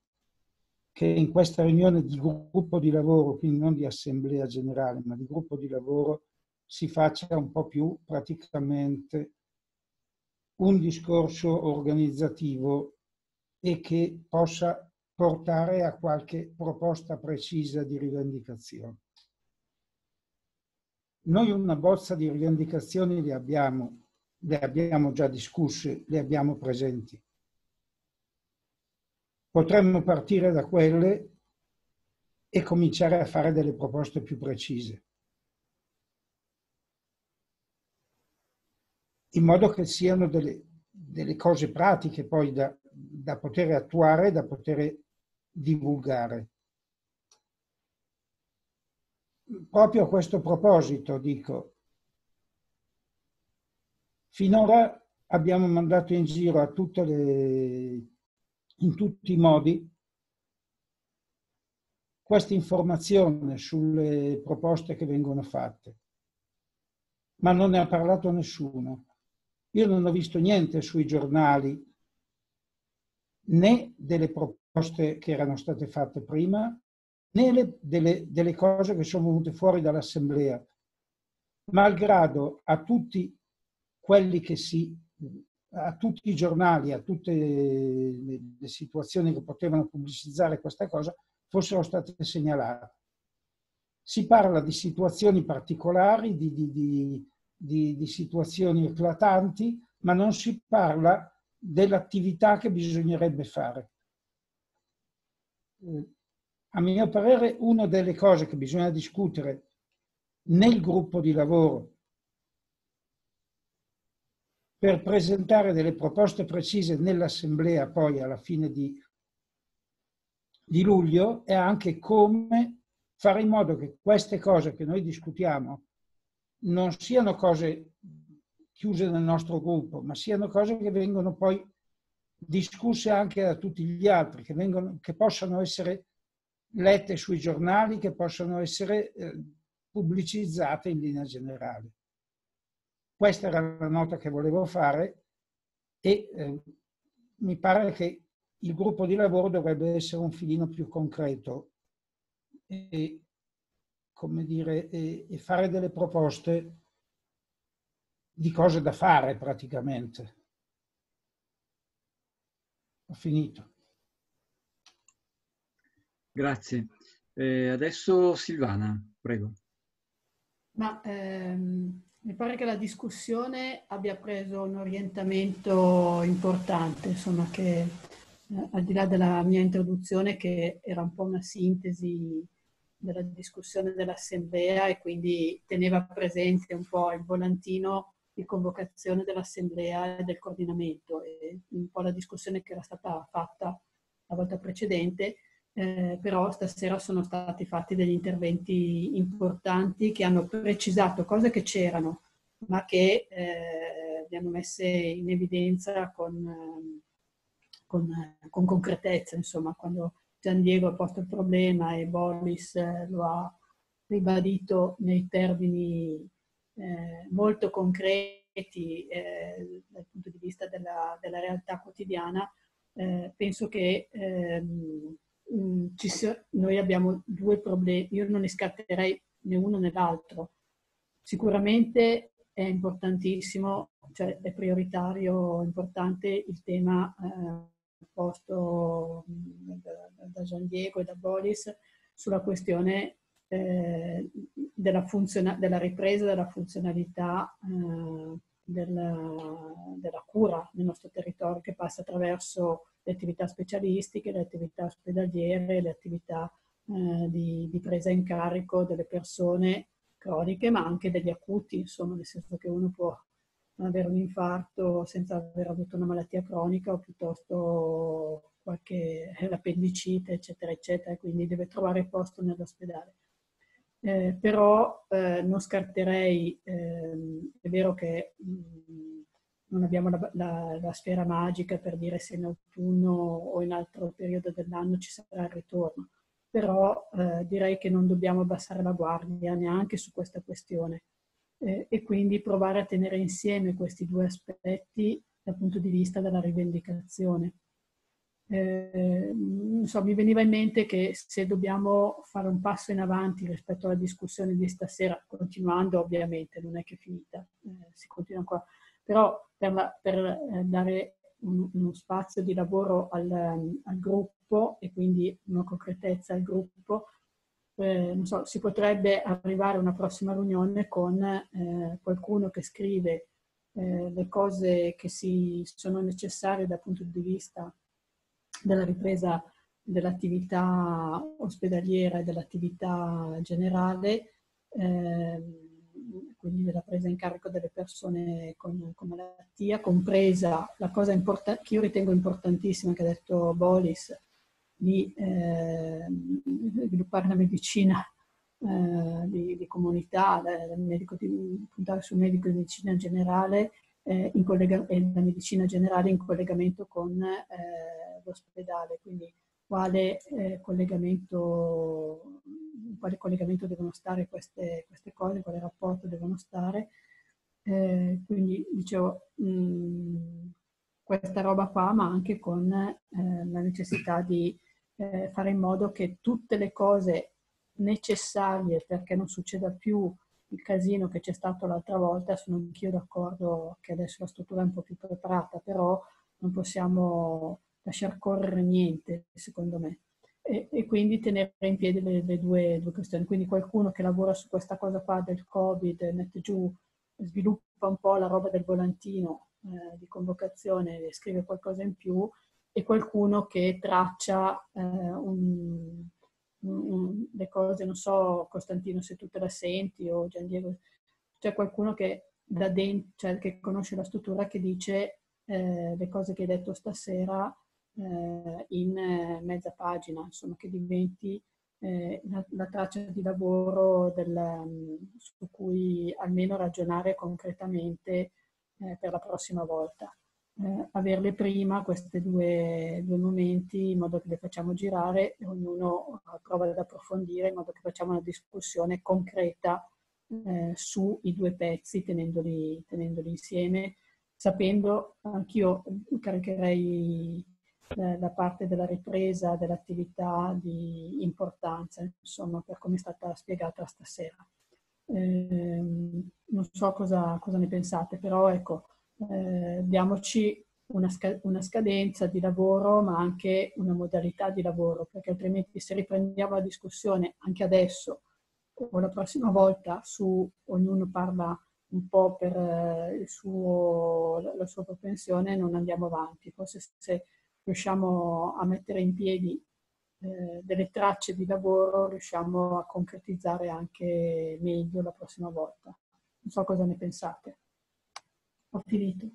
che in questa riunione di gruppo di lavoro, quindi non di assemblea generale, ma di gruppo di lavoro, si faccia un po' più praticamente un discorso organizzativo e che possa portare a qualche proposta precisa di rivendicazione. Noi una bozza di rivendicazioni le abbiamo le abbiamo già discusse, le abbiamo presenti. Potremmo partire da quelle e cominciare a fare delle proposte più precise, in modo che siano delle, delle cose pratiche poi da, da poter attuare, da poter divulgare. Proprio a questo proposito dico, Finora abbiamo mandato in giro a tutte le, in tutti i modi questa informazione sulle proposte che vengono fatte, ma non ne ha parlato nessuno. Io non ho visto niente sui giornali né delle proposte che erano state fatte prima, né le, delle, delle cose che sono venute fuori dall'assemblea, malgrado a tutti quelli che si, a tutti i giornali, a tutte le, situazioni che potevano pubblicizzare questa cosa, fossero state segnalate. Si parla di situazioni particolari, di, di, di, di situazioni eclatanti, ma non si parla dell'attività che bisognerebbe fare. Eh, a mio parere, una delle cose che bisogna discutere nel gruppo di lavoro per presentare delle proposte precise nell'assemblea poi alla fine di, di luglio è anche come fare in modo che queste cose che noi discutiamo non siano cose chiuse nel nostro gruppo, ma siano cose che vengono poi discusse anche da tutti gli altri, che, vengono, che possano essere lette sui giornali, che possano essere eh, pubblicizzate in linea generale. Questa era la nota che volevo fare e eh, mi pare che il gruppo di lavoro dovrebbe essere un filino più concreto e, come dire, e, e fare delle proposte di cose da fare praticamente. Ho finito. Grazie. Eh, adesso Silvana, prego. Ma ehm, mi pare che la discussione abbia preso un orientamento importante, insomma che eh, al di là della mia introduzione che era un po' una sintesi della discussione dell'assemblea e quindi teneva presente un po' il volantino di convocazione dell'assemblea e del coordinamento. E un po' la discussione che era stata fatta la volta precedente, eh, però stasera sono stati fatti degli interventi importanti che hanno precisato cose che c'erano, ma che eh, li hanno messe in evidenza con, con, con, concretezza, insomma, quando Gian Diego ha posto il problema e Boris eh, lo ha ribadito nei termini eh, molto concreti eh, dal punto di vista della, della realtà quotidiana, eh, penso che ehm, mm, sia, noi abbiamo due problemi, io non ne scatterei né uno né l'altro. Sicuramente è importantissimo, cioè è prioritario, importante il tema eh, posto mm, da, da Gian Diego e da Boris sulla questione eh, della, della, ripresa della funzionalità eh, della, della, cura nel nostro territorio che passa attraverso le attività specialistiche, le attività ospedaliere, le attività eh, di, di, presa in carico delle persone croniche ma anche degli acuti, insomma nel senso che uno può avere un infarto senza aver avuto una malattia cronica o piuttosto qualche appendicite eccetera eccetera quindi deve trovare posto nell'ospedale. Eh, però eh, non scarterei, ehm, è vero che mh, mm, non abbiamo la, la, la, sfera magica per dire se in autunno o in altro periodo dell'anno ci sarà il ritorno, però eh, direi che non dobbiamo abbassare la guardia neanche su questa questione e quindi provare a tenere insieme questi due aspetti dal punto di vista della rivendicazione. Eh, so, mi veniva in mente che se dobbiamo fare un passo in avanti rispetto alla discussione di stasera, continuando ovviamente, non è che è finita, eh, si continua ancora, però per, la, per eh, dare un, uno spazio di lavoro al, al, gruppo e quindi una concretezza al gruppo, eh, so, si potrebbe arrivare a una prossima riunione con eh, qualcuno che scrive le cose che si, sono necessarie dal punto di vista della ripresa dell'attività ospedaliera e dell'attività generale, eh, quindi della presa in carico delle persone con, con malattia, compresa la cosa che io ritengo importantissima che ha detto Bolis, di eh, sviluppare la medicina eh, di, di, comunità, di, puntare sul medico di medicina generale eh, collega- e la medicina generale in collegamento con eh, l'ospedale, quindi quale, eh, collegamento, quale collegamento devono stare queste, queste cose, quale rapporto devono stare. Eh, quindi dicevo, mh, questa roba qua, ma anche con eh, la necessità di eh, fare in modo che tutte le cose necessarie perché non succeda più il casino che c'è stato l'altra volta, sono anch'io d'accordo che adesso la struttura è un po' più preparata, però non possiamo lasciar correre niente, secondo me. E, e quindi tenere in piedi le, le due, due, questioni. Quindi qualcuno che lavora su questa cosa qua del Covid, mette giù, sviluppa un po' la roba del volantino, eh, di convocazione scrive qualcosa in più e qualcuno che traccia eh, un, le cose, non so Costantino se tu te la senti o Gian Diego, c'è qualcuno che, da dentro, cioè, che conosce la struttura che dice eh, le cose che hai detto stasera eh, in eh, mezza pagina, insomma che diventi eh, la, la, traccia di lavoro del, mm, su cui almeno ragionare concretamente eh, per la prossima volta. Eh, averle prima questi due, due, momenti in modo che le facciamo girare e ognuno prova ad approfondire in modo che facciamo una discussione concreta eh, sui due pezzi tenendoli, tenendoli insieme, sapendo anch'io caricherei eh, la parte della ripresa dell'attività di importanza, insomma, per come è stata spiegata stasera. Eh, non so cosa, cosa, ne pensate, però ecco, eh, diamoci una, sca- una, scadenza di lavoro, ma anche una modalità di lavoro, perché altrimenti se riprendiamo la discussione anche adesso o la prossima volta su ognuno parla un po' per eh, suo, la sua propensione, non andiamo avanti. Forse se riusciamo a mettere in piedi eh, delle tracce di lavoro, riusciamo a concretizzare anche meglio la prossima volta. Non so cosa ne pensate. Ho finito.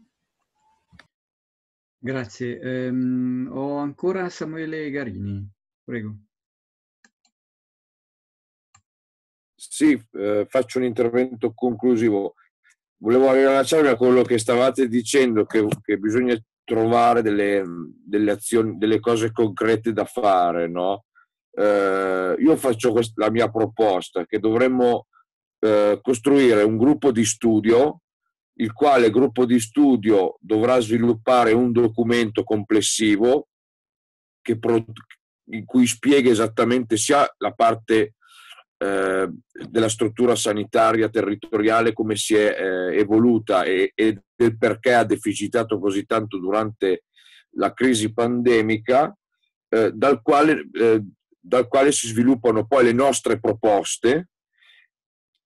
Grazie. Um, ho ancora Samuele Garini. Prego. Sì, eh, faccio un intervento conclusivo. Volevo rilanciarmi a quello che stavate dicendo, che, che bisogna trovare delle, delle, azioni, delle cose concrete da fare, no? Eh, io faccio questa, la mia proposta, che dovremmo eh, costruire un gruppo di studio, il quale gruppo di studio dovrà sviluppare un documento complessivo che pro, in cui spiega esattamente sia la parte eh, della struttura sanitaria territoriale come si è eh, evoluta e, e, del perché ha deficitato così tanto durante la crisi pandemica, eh, dal, quale, eh, dal quale si sviluppano poi le nostre proposte,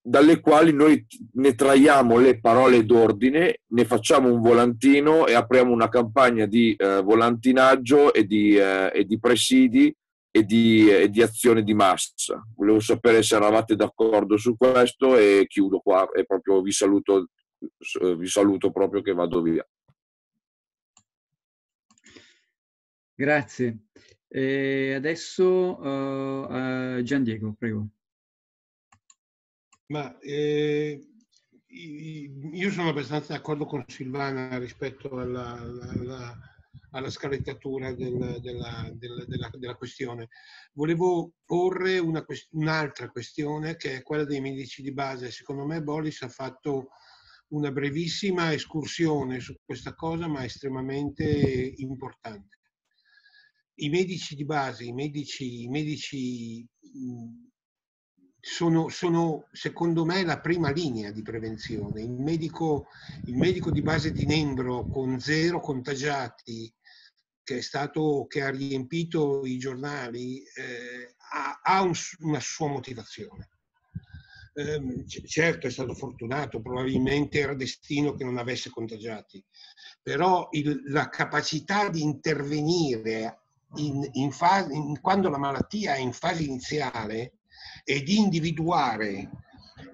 dalle quali noi ne traiamo le parole d'ordine, ne facciamo un volantino e apriamo una campagna di eh, volantinaggio e di, eh, e di presidi e di, e di, azione di massa. Volevo sapere se eravate d'accordo su questo e chiudo qua e proprio vi saluto, vi saluto proprio che vado via. Grazie. E adesso uh, uh, Gian Diego, prego. Ma eh, io sono abbastanza d'accordo con Silvana rispetto alla, alla alla scalettatura del, della, della, della, della, questione. Volevo porre una, un'altra questione che è quella dei medici di base. Secondo me Bolis ha fatto una brevissima escursione su questa cosa, ma estremamente importante. I medici di base, i medici, i medici sono, sono, secondo me la prima linea di prevenzione. Il medico, il medico di base di Nembro con zero contagiati che, stato, che ha riempito i giornali eh, ha, ha un, una sua motivazione. Eh, certo è stato fortunato, probabilmente era destino che non avesse contagiati, però il, la capacità di intervenire in, in fase, in, quando la malattia è in fase iniziale e di individuare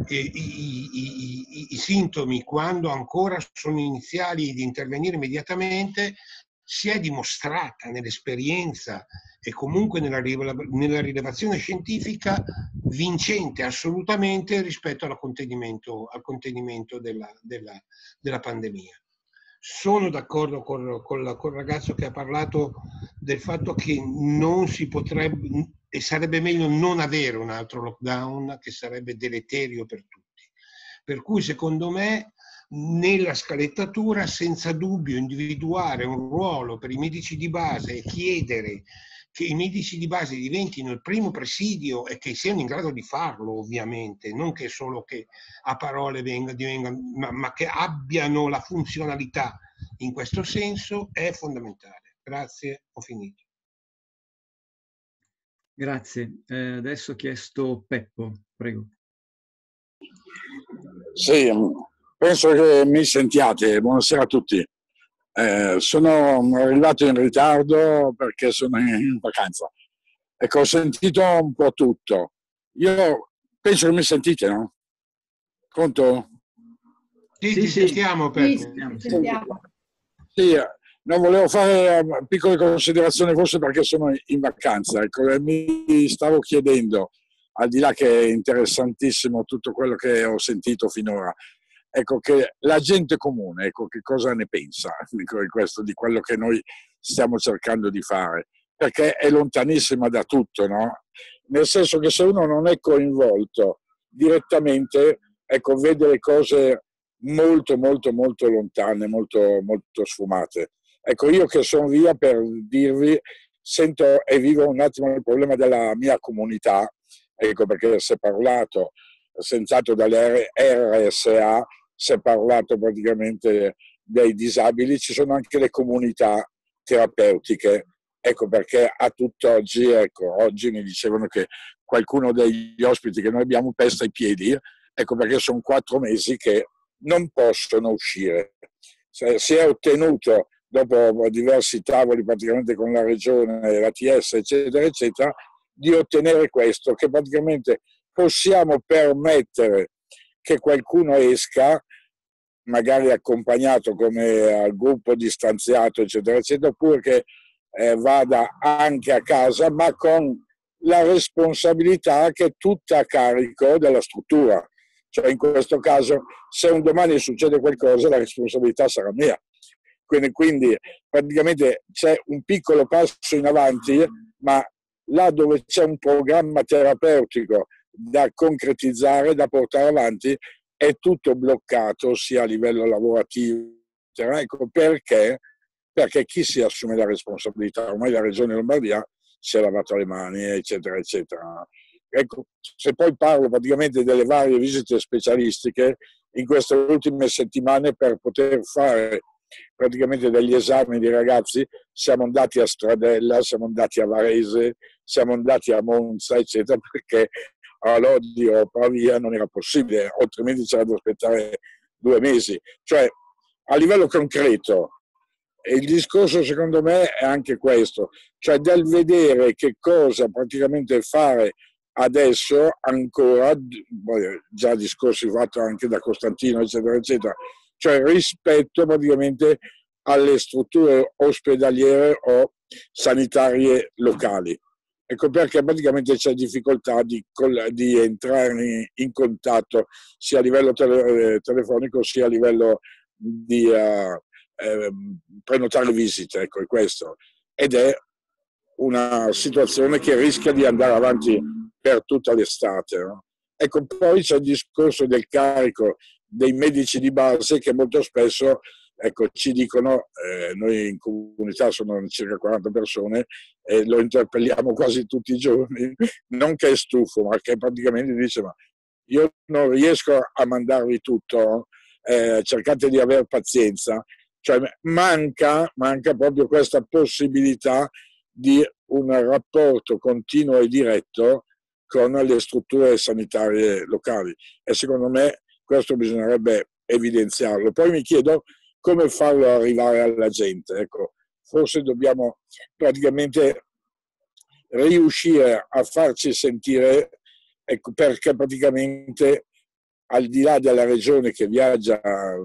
eh, i, i, i, i, sintomi quando ancora sono iniziali di intervenire immediatamente si è dimostrata nell'esperienza e comunque nella, nella rilevazione scientifica vincente assolutamente rispetto al contenimento, al contenimento della, della, della pandemia. Sono d'accordo con, il ragazzo che ha parlato del fatto che non si potrebbe e sarebbe meglio non avere un altro lockdown che sarebbe deleterio per tutti. Per cui secondo me nella scalettatura senza dubbio individuare un ruolo per i medici di base e chiedere che i medici di base diventino il primo presidio e che siano in grado di farlo, ovviamente, non che solo che a parole venga, divenga, ma, ma che abbiano la funzionalità in questo senso, è fondamentale. Grazie, ho finito. Grazie. Eh, adesso ho chiesto Peppo, prego. Sì, penso che mi sentiate. Buonasera a tutti. Eh, sono arrivato in ritardo perché sono in vacanza. Ecco, ho sentito un po' tutto. Io penso che mi sentite, no? Conto? Sì, sì, ti sì. sentiamo. Sì, sentiamo. Sì, non volevo fare eh, piccole considerazioni forse perché sono in vacanza. Ecco, mi stavo chiedendo, al di là che è interessantissimo tutto quello che ho sentito finora, ecco che la gente comune, ecco che cosa ne pensa di, questo, di quello che noi stiamo cercando di fare, perché è lontanissima da tutto, no? Nel senso che se uno non è coinvolto direttamente, ecco, vede le cose molto, molto, molto lontane, molto, molto sfumate. Ecco, io che sono via per dirvi, sento e vivo un attimo il problema della mia comunità, ecco perché si è parlato senz'altro dalle RSA, si è parlato praticamente dei disabili, ci sono anche le comunità terapeutiche. Ecco perché a tutt'oggi, ecco, oggi mi dicevano che qualcuno degli ospiti che noi abbiamo pesta i piedi, ecco perché sono quattro mesi che non possono uscire. Si è ottenuto dopo diversi tavoli praticamente con la regione, la TS, eccetera, eccetera, di ottenere questo, che praticamente possiamo permettere che qualcuno esca, magari accompagnato come al gruppo distanziato, eccetera, eccetera, oppure che eh, vada anche a casa, ma con la responsabilità che è tutta a carico della struttura. Cioè in questo caso, se un domani succede qualcosa, la responsabilità sarà mia. Quindi, quindi praticamente c'è un piccolo passo in avanti, ma là dove c'è un programma terapeutico da concretizzare, da portare avanti, è tutto bloccato sia a livello lavorativo. Ecco perché? Perché chi si assume la responsabilità? Ormai la Regione Lombardia si è lavato le mani, eccetera, eccetera. Ecco, se poi parlo praticamente delle varie visite specialistiche, in queste ultime settimane per poter fare praticamente degli esami di ragazzi, siamo andati a Stradella, siamo andati a Varese, siamo andati a Monza, eccetera, perché a Lodi o a Pavia non era possibile, altrimenti c'era da aspettare due mesi. Cioè, a livello concreto, il discorso secondo me è anche questo, cioè del vedere che cosa praticamente fare adesso ancora, già discorsi fatti anche da Costantino, eccetera, eccetera, cioè rispetto praticamente alle strutture ospedaliere o sanitarie locali. Ecco perché praticamente c'è difficoltà di, di entrare in, contatto sia a livello tele, telefonico sia a livello di uh, eh, prenotare visite, ecco è questo. Ed è una situazione che rischia di andare avanti per tutta l'estate. No? Ecco, poi c'è il discorso del carico dei medici di base che molto spesso ecco, ci dicono, eh, noi in comunità sono circa 40 persone e lo interpelliamo quasi tutti i giorni, non che è stufo, ma che praticamente dice ma io non riesco a mandarvi tutto, eh, cercate di avere pazienza, cioè manca, manca proprio questa possibilità di un rapporto continuo e diretto con le strutture sanitarie locali. E secondo me questo bisognerebbe evidenziarlo. Poi mi chiedo come farlo arrivare alla gente. Ecco, forse dobbiamo praticamente riuscire a farci sentire, ecco, perché praticamente al di là della regione che viaggia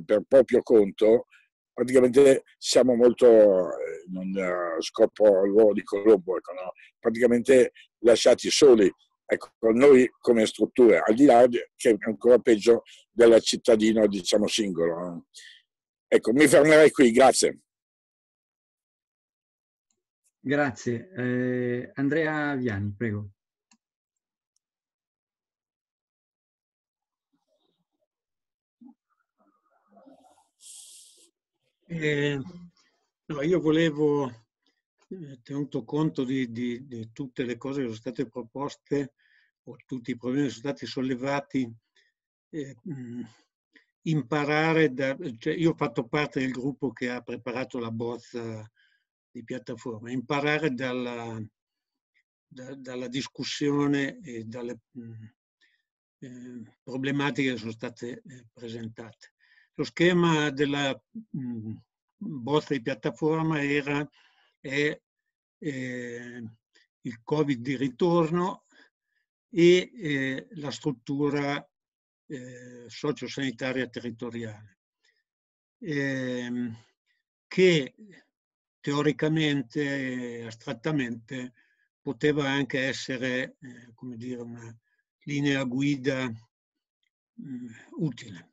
per proprio conto, praticamente siamo molto, eh, non eh, scopro l'uovo di Colombo, ecco, no? praticamente lasciati soli Ecco, noi come strutture, al di là che è ancora peggio del cittadino, diciamo, singolo. Ecco, mi fermerei qui, grazie. Grazie. Eh, Andrea Viani, prego. Eh, no, io volevo eh, tenuto conto di, di, di, tutte le cose che sono state proposte o tutti i problemi che sono stati sollevati, eh, imparare da... Cioè io ho fatto parte del gruppo che ha preparato la bozza di piattaforma, imparare dalla, da, dalla discussione e dalle mh, eh, problematiche che sono state eh, presentate. Lo schema della mh, bozza di piattaforma era è, eh, il Covid di ritorno e eh, la struttura eh, sociosanitaria territoriale, ehm, che teoricamente e astrattamente poteva anche essere, eh, come dire, una linea guida mh, mm, utile.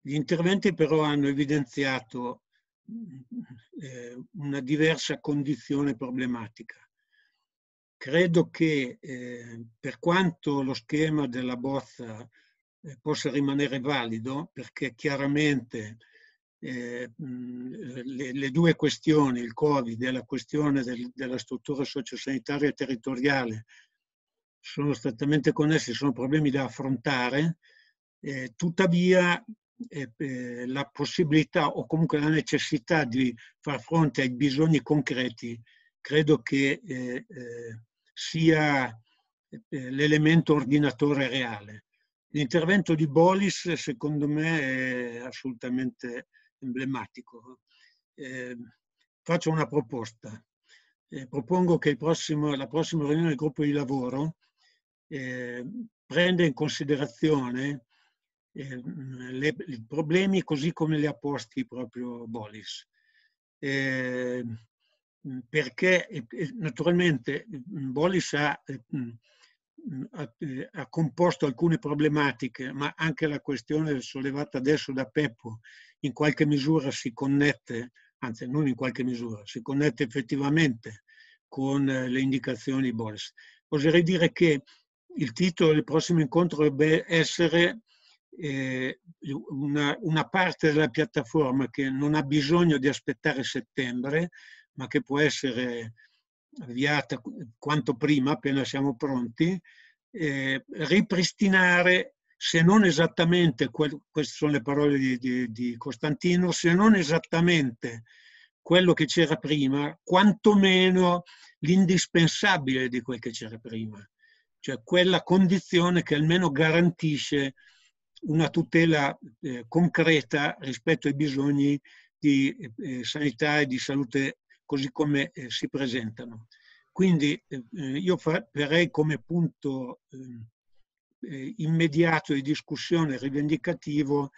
Gli interventi però hanno evidenziato mh, eh, una diversa condizione problematica Credo che eh, per quanto lo schema della bozza eh, possa rimanere valido, perché chiaramente eh, le, le, due questioni, il Covid e la questione del, della struttura sociosanitaria territoriale, sono strettamente connessi, sono problemi da affrontare, eh, tuttavia eh, eh, la possibilità o comunque la necessità di far fronte ai bisogni concreti credo che eh, eh, sia eh, l'elemento ordinatore reale. L'intervento di Bolis secondo me è assolutamente emblematico. Eh, faccio una proposta. Eh, propongo che prossimo, la prossima riunione del gruppo di lavoro eh, prenda in considerazione eh, le, i problemi così come li ha posti proprio Bolis. Eh, Mhmm, perché naturalmente Bollis ha, mhmm, ha, ha, composto alcune problematiche, ma anche la questione sollevata adesso da Peppo in qualche misura si connette, anzi non in qualche misura, si connette effettivamente con le indicazioni di Bollis. Oserei dire che il titolo del prossimo incontro dovrebbe essere eh, una, una parte della piattaforma che non ha bisogno di aspettare settembre, ma che può essere avviata quanto prima, appena siamo pronti, eh, ripristinare, se non esattamente, queste sono le parole di, di, di Costantino, se non esattamente quello che c'era prima, quantomeno l'indispensabile di quel che c'era prima, cioè quella condizione che almeno garantisce una tutela eh, concreta rispetto ai bisogni di eh, sanità e di salute così come eh, si presentano. Quindi eh, io farei come punto ehm, eh, immediato di discussione rivendicativo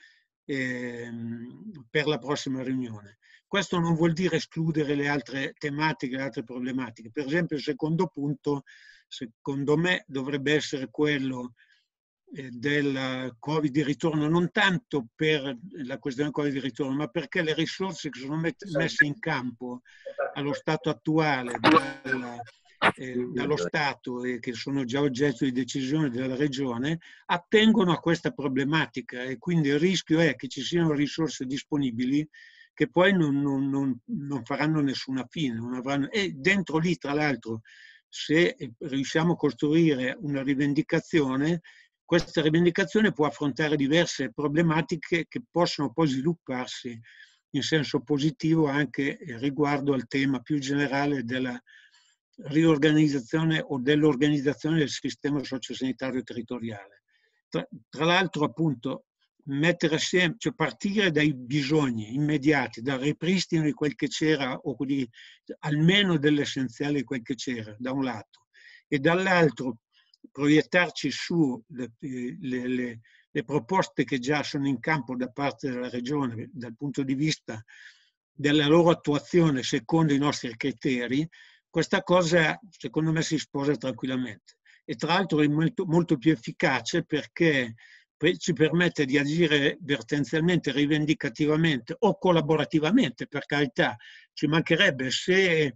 ehm, per la prossima riunione. Questo non vuol dire escludere le altre tematiche, le altre problematiche. Per esempio il secondo punto, secondo me, dovrebbe essere quello eh, del Covid di ritorno, non tanto per la questione Covid di ritorno, ma perché le risorse che sono messe in campo allo stato attuale dalla, eh, dallo Stato e che sono già oggetto di decisione della Regione attengono a questa problematica e quindi il rischio è che ci siano risorse disponibili che poi non, non, non, non faranno nessuna fine. Avranno, e dentro lì, tra l'altro, se riusciamo a costruire una rivendicazione, questa rivendicazione può affrontare diverse problematiche che possono poi svilupparsi in senso positivo anche riguardo al tema più generale della riorganizzazione o dell'organizzazione del sistema sociosanitario territoriale. Tra, tra l'altro, appunto, mettere assieme, cioè partire dai bisogni immediati, dal ripristino di quel che c'era o di, almeno dell'essenziale di quel che c'era, da un lato, e dall'altro proiettarci su le, le, le, le, proposte che già sono in campo da parte della Regione dal punto di vista della loro attuazione secondo i nostri criteri, questa cosa secondo me si sposa tranquillamente. E tra l'altro è molto, molto più efficace perché ci permette di agire vertenzialmente, rivendicativamente o collaborativamente, per carità, ci mancherebbe se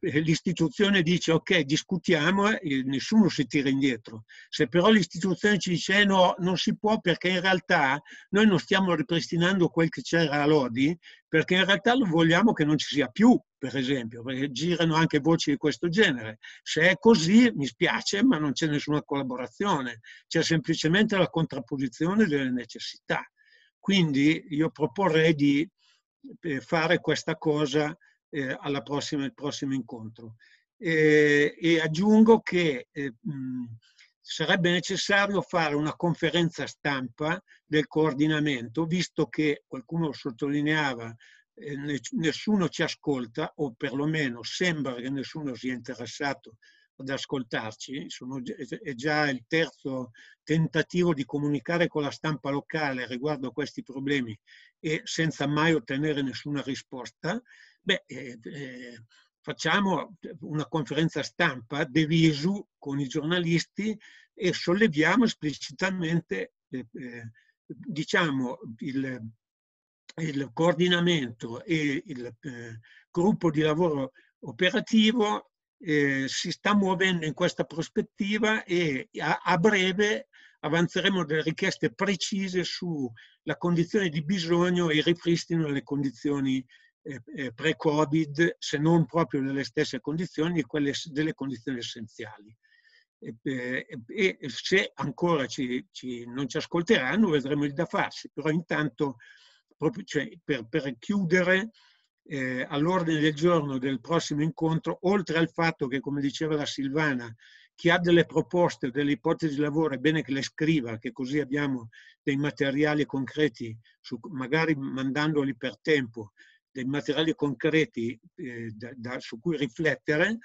l'istituzione dice ok discutiamo e nessuno si tira indietro. Se però l'istituzione ci dice eh, no, non si può perché in realtà noi non stiamo ripristinando quel che c'era a Lodi, perché in realtà lo vogliamo che non ci sia più, per esempio, perché girano anche voci di questo genere. Se è così mi spiace, ma non c'è nessuna collaborazione, c'è semplicemente la contrapposizione delle necessità. Quindi io proporrei di eh, fare questa cosa eh, alla prossima, al prossimo incontro. E, e aggiungo che eh, mh, sarebbe necessario fare una conferenza stampa del coordinamento, visto che qualcuno sottolineava eh, nessuno ci ascolta o perlomeno sembra che nessuno sia interessato ad ascoltarci, sono, è già il terzo tentativo di comunicare con la stampa locale riguardo a questi problemi e senza mai ottenere nessuna risposta, beh, eh, eh, facciamo una conferenza stampa de visu con i giornalisti e solleviamo esplicitamente eh, eh diciamo, il, il, coordinamento e il eh, gruppo di lavoro operativo eh, si sta muovendo in questa prospettiva e a, a breve avanzeremo delle richieste precise sulla condizione di bisogno e il ripristino delle condizioni eh, eh, pre-Covid, se non proprio nelle stesse condizioni, quelle delle condizioni essenziali. E, e, se ancora ci, ci, non ci ascolteranno vedremo il da farsi, però intanto proprio, cioè, per, per chiudere eh, all'ordine del giorno del prossimo incontro, oltre al fatto che, come diceva la Silvana, chi ha delle proposte, delle ipotesi di lavoro è bene che le scriva, che così abbiamo dei materiali concreti, su, magari mandandoli per tempo, dei materiali concreti eh, da, da, su cui riflettere.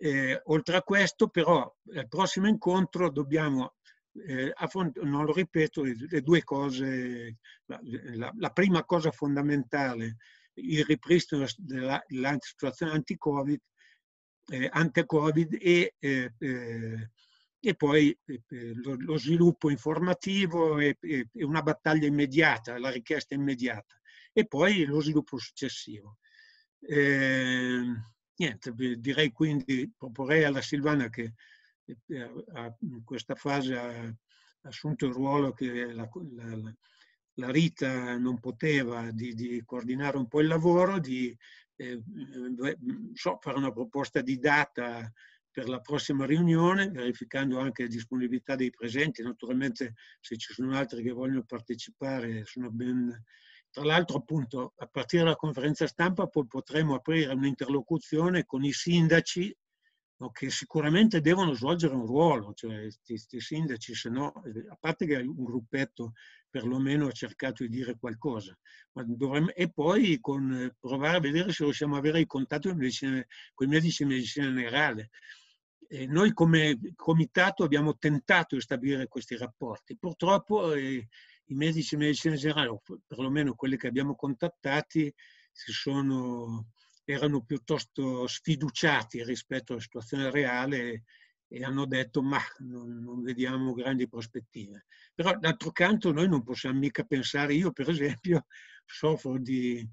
Eh, oltre a questo, però, al prossimo incontro dobbiamo eh, non lo ripeto, le due cose, la, la, la prima cosa fondamentale il ripristino della, della situazione anti-Covid, eh, anti-Covid e, eh, eh e poi eh, lo, lo, sviluppo informativo e, e, una battaglia immediata, la richiesta immediata e poi lo sviluppo successivo. Eh, niente, direi quindi, proporrei alla Silvana che in questa fase ha assunto il ruolo che la, la, la Rita non poteva di, di, coordinare un po' il lavoro, di eh, so, fare una proposta di data per la prossima riunione, verificando anche la disponibilità dei presenti. Naturalmente se ci sono altri che vogliono partecipare sono ben... Tra l'altro appunto a partire dalla conferenza stampa poi potremo aprire un'interlocuzione con i sindaci che sicuramente devono svolgere un ruolo, cioè questi sindaci, se no, a parte che un gruppetto perlomeno ha cercato di dire qualcosa, dovremmo, e poi con, provare a vedere se riusciamo ad avere il contatto con i medici di medicina generale. E noi come comitato abbiamo tentato di stabilire questi rapporti. Purtroppo eh, i medici di medicina generale, o perlomeno quelli che abbiamo contattati, sono erano piuttosto sfiduciati rispetto alla situazione reale e hanno detto ma non, non vediamo grandi prospettive. Però d'altro canto noi non possiamo mica pensare, io per esempio soffro di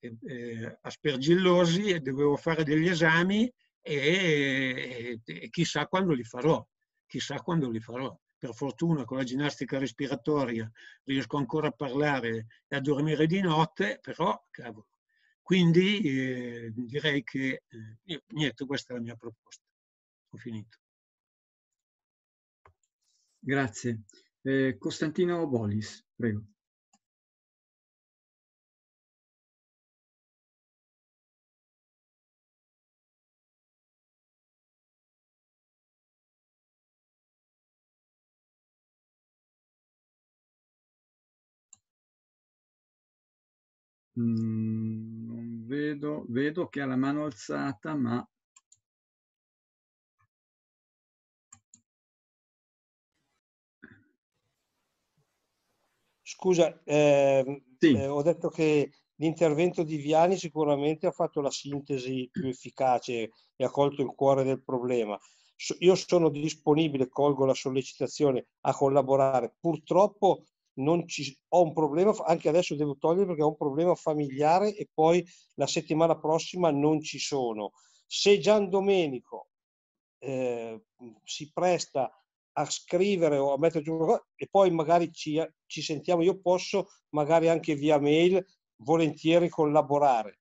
eh, eh aspergillosi e dovevo fare degli esami e, e, chissà quando li farò, chissà quando li farò. Per fortuna con la ginnastica respiratoria riesco ancora a parlare e a dormire di notte, però cavolo, quindi eh, direi che eh, niente, questa è la mia proposta. Ho finito. Grazie. Eh, Costantino Bolis, prego. Mm, non vedo, vedo che ha la mano alzata, ma... Scusa, eh, sì. eh, ho detto che l'intervento di Viani sicuramente ha fatto la sintesi più efficace e ha colto il cuore del problema. Io sono disponibile, colgo la sollecitazione a collaborare. Purtroppo ci, ho un problema, anche adesso devo togliere perché ho un problema familiare e poi la settimana prossima non ci sono. Se Gian Domenico eh, si presta a scrivere o a mettere giù e poi magari ci, ci sentiamo, io posso magari anche via mail volentieri collaborare.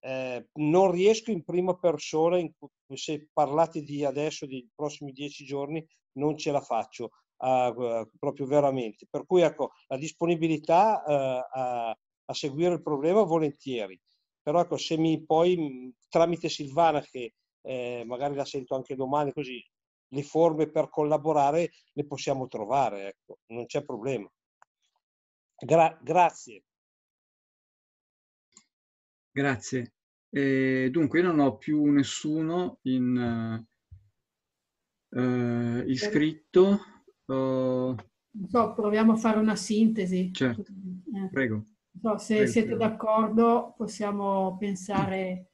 Eh, non riesco in prima persona, in, se parlate di adesso, dei prossimi dieci giorni, non ce la faccio uh, proprio veramente. Per cui ecco, la disponibilità uh, a, a, seguire il problema volentieri. Però ecco, se mi poi tramite Silvana, che eh, magari la sento anche domani, così le forme per collaborare le possiamo trovare, ecco, non c'è problema. Gra- grazie. Grazie. E dunque, io non ho più nessuno in, uh, iscritto. Uh, so, proviamo a fare una sintesi. Certo, eh. prego. So, se prego, siete prego. d'accordo, possiamo pensare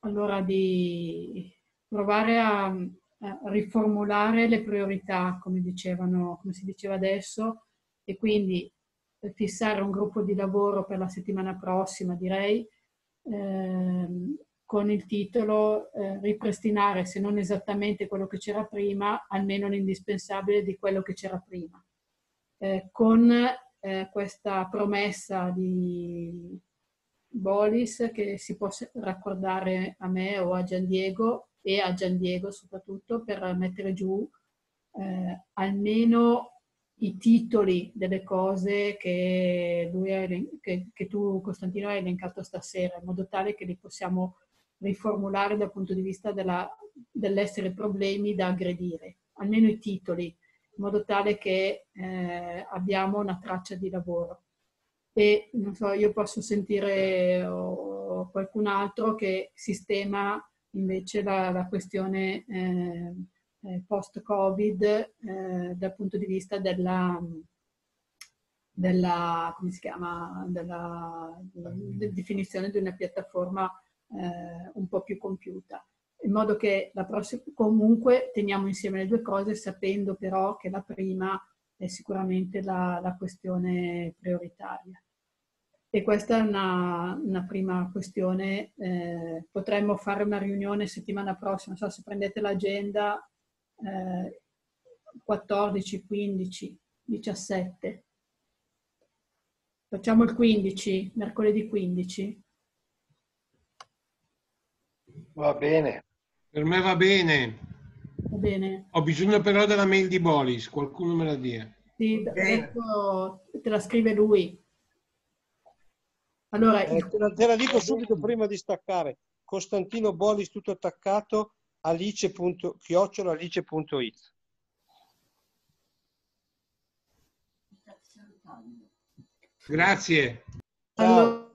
allora di provare a, a, riformulare le priorità, come dicevano, come si diceva adesso, e quindi fissare un gruppo di lavoro per la settimana prossima, direi, ehm, con il titolo eh, ripristinare, se non esattamente quello che c'era prima, almeno l'indispensabile di quello che c'era prima. Eh, con eh, questa promessa di Bolis che si può raccordare a me o a Gian Diego e a Gian Diego soprattutto per mettere giù eh, almeno i titoli delle cose che, ha, che, che, tu, Costantino, hai elencato stasera, in modo tale che li possiamo riformulare dal punto di vista della, dell'essere problemi da aggredire, almeno i titoli, in modo tale che eh, abbiamo una traccia di lavoro. E non so, io posso sentire o, qualcun altro che sistema invece la, la questione eh, eh, post-Covid eh, dal punto di vista della, della, come si chiama, della, della definizione di una piattaforma eh, un po' più compiuta. In modo che la prossima, comunque teniamo insieme le due cose sapendo però che la prima è sicuramente la, la questione prioritaria. E questa è una, una prima questione. Eh, potremmo fare una riunione settimana prossima, so se prendete l'agenda, 14, 15, 17. Facciamo il 15, mercoledì 15. Va bene. Per me va bene. Va bene. Ho bisogno però della mail di Bolis, qualcuno me la dia. Sì, adesso te la scrive lui. Allora, eh, te, la, te la dico subito prima di staccare. Costantino Bolis tutto attaccato alice.it. Grazie. Allora,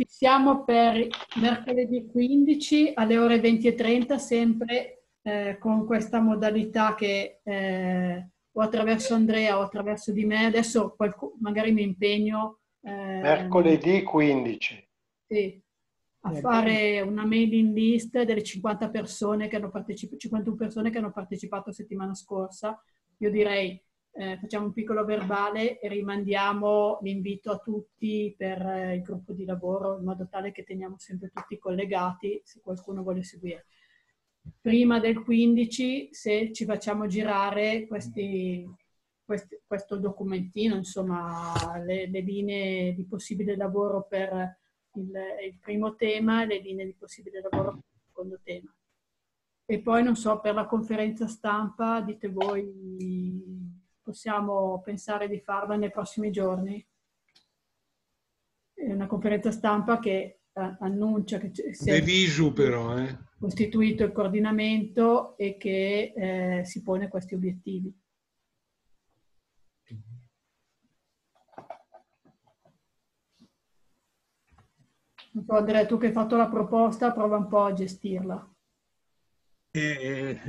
fissiamo per mercoledì 15 alle ore 20.30 sempre eh, con questa modalità che eh, o attraverso Andrea o attraverso di me. Adesso qualcuno, magari mi impegno. Eh, mercoledì 15. Sì, a fare una mailing list delle 50 persone che hanno partecipato, 51 persone che hanno partecipato la settimana scorsa. Io direi eh, facciamo un piccolo verbale e rimandiamo l'invito a tutti per eh, il gruppo di lavoro in modo tale che teniamo sempre tutti collegati se qualcuno vuole seguire. Prima del 15, se ci facciamo girare questi, questi, questo documentino, insomma, le, le linee di possibile lavoro per il, il primo tema e le linee di possibile lavoro per il secondo tema. E poi, non so, per la conferenza stampa, dite voi, possiamo pensare di farla nei prossimi giorni? È una conferenza stampa che eh, annuncia che si è Deviso però, eh. costituito il coordinamento e che eh, si pone questi obiettivi. Non so, Andrea, tu che hai fatto la proposta, prova un po' a gestirla. Eh,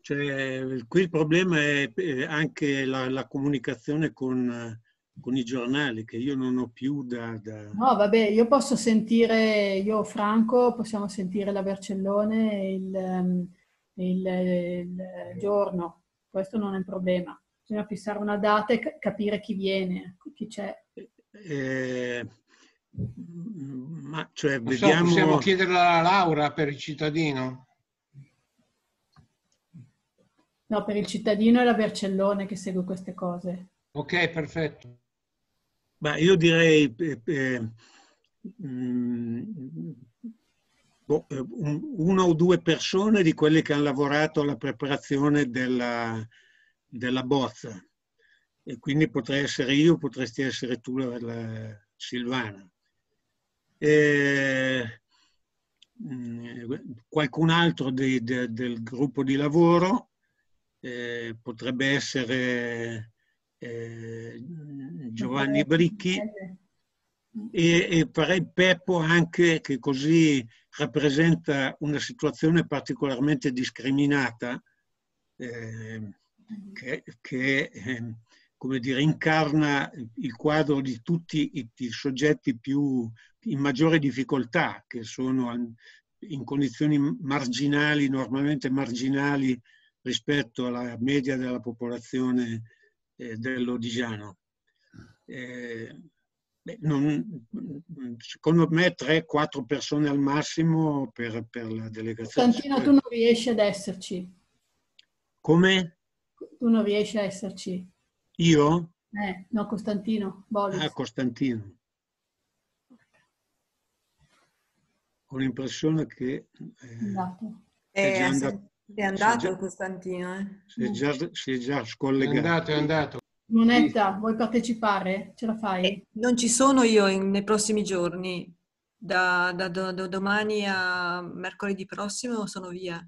cioè, qui il problema è anche la, la comunicazione con, con, i giornali, che io non ho più da, da... No, vabbè, io posso sentire, io Franco, possiamo sentire la Vercellone il, il, il giorno. Questo non è un problema. Bisogna fissare una data e capire chi viene, chi c'è. Eh, ma cioè, vediamo... possiamo chiederla alla Laura per il cittadino? No, per il cittadino è la Vercellone che segue queste cose. Ok, perfetto. Ma io direi eh, eh, mm, boh, eh, una o due persone di quelle che hanno lavorato alla preparazione della, della bozza. E quindi potrei essere io, potresti essere tu, la, la Silvana eh, qualcun altro di, de, del gruppo di lavoro eh, potrebbe essere eh, Giovanni Bricchi. e, e farei Peppo anche che così rappresenta una situazione particolarmente discriminata eh, che, che eh, come dire, incarna il quadro di tutti i, i, soggetti più in maggiore difficoltà, che sono in condizioni marginali, normalmente marginali rispetto alla media della popolazione eh, dell'Odigiano. Eh, non, secondo me 3-4 persone al massimo per, per la delegazione. Costantino, tu non riesci ad esserci. Come? Tu non riesci a esserci. Io? Eh, no, Costantino. Bolis. Ah, Costantino. Ho l'impressione che eh, andato. è, già andato. È andato già, Costantino. Eh? Si, è già, si è già scollegato. È andato, è andato. Monetta, vuoi partecipare? Ce la fai? Eh, non ci sono io in, nei prossimi giorni. Da, da, da, da, domani a mercoledì prossimo sono via.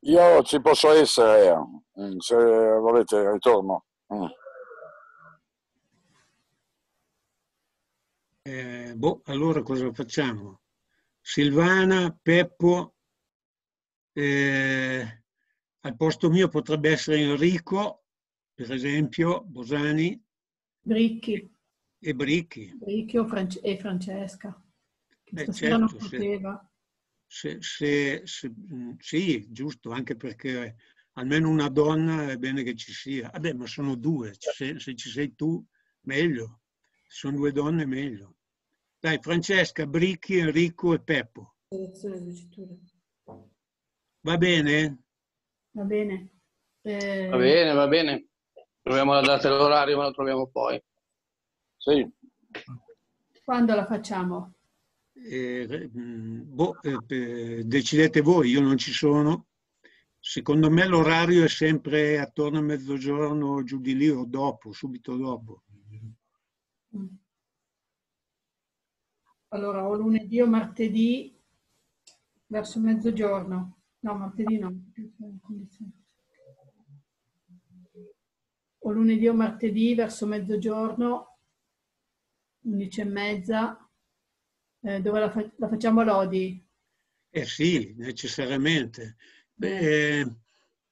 Io ci posso essere, mm, se volete ritorno. Mm. Eh, boh, allora cosa facciamo? Silvana, Peppo, eh, al posto mio potrebbe essere Enrico, per esempio, Bosani. Bricchi. E Bricchi. Bricchi e Francesca. Che Beh, certo, non poteva. Se, se, se, mm, sì, giusto, anche perché almeno una donna è bene che ci sia. Vabbè, ma sono due, se, se ci sei tu, meglio. Se sono due donne, meglio. Dai, Francesca, Bricchi, Enrico e Peppo. Va bene? Va bene. Eh... Va bene, va bene. Troviamo la data e l'orario, ma lo troviamo poi. Sì. Quando la facciamo? Eh, boh, eh, decidete voi, io non ci sono. Secondo me l'orario è sempre attorno a mezzogiorno, giù di lì o dopo, subito dopo. Mm. Allora, o lunedì o martedì verso mezzogiorno. No, martedì no. O lunedì o martedì verso mezzogiorno, 11 e mezza. Eh, dove la, fa- la, facciamo Lodi? Eh sì, necessariamente. Beh,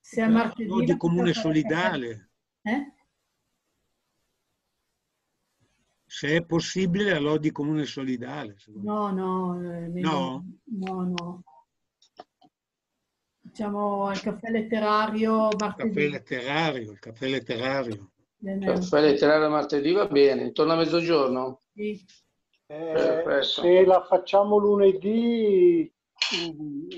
Se è martedì... Lodi Comune Solidale. Eh? Se è possibile, la Lodi Comune Solidale. No, no, eh, no. No, no. Facciamo il caffè letterario martedì. Caffè letterario, il caffè letterario. Il caffè letterario martedì va bene, intorno a mezzogiorno? Sì. Eh, se la facciamo lunedì,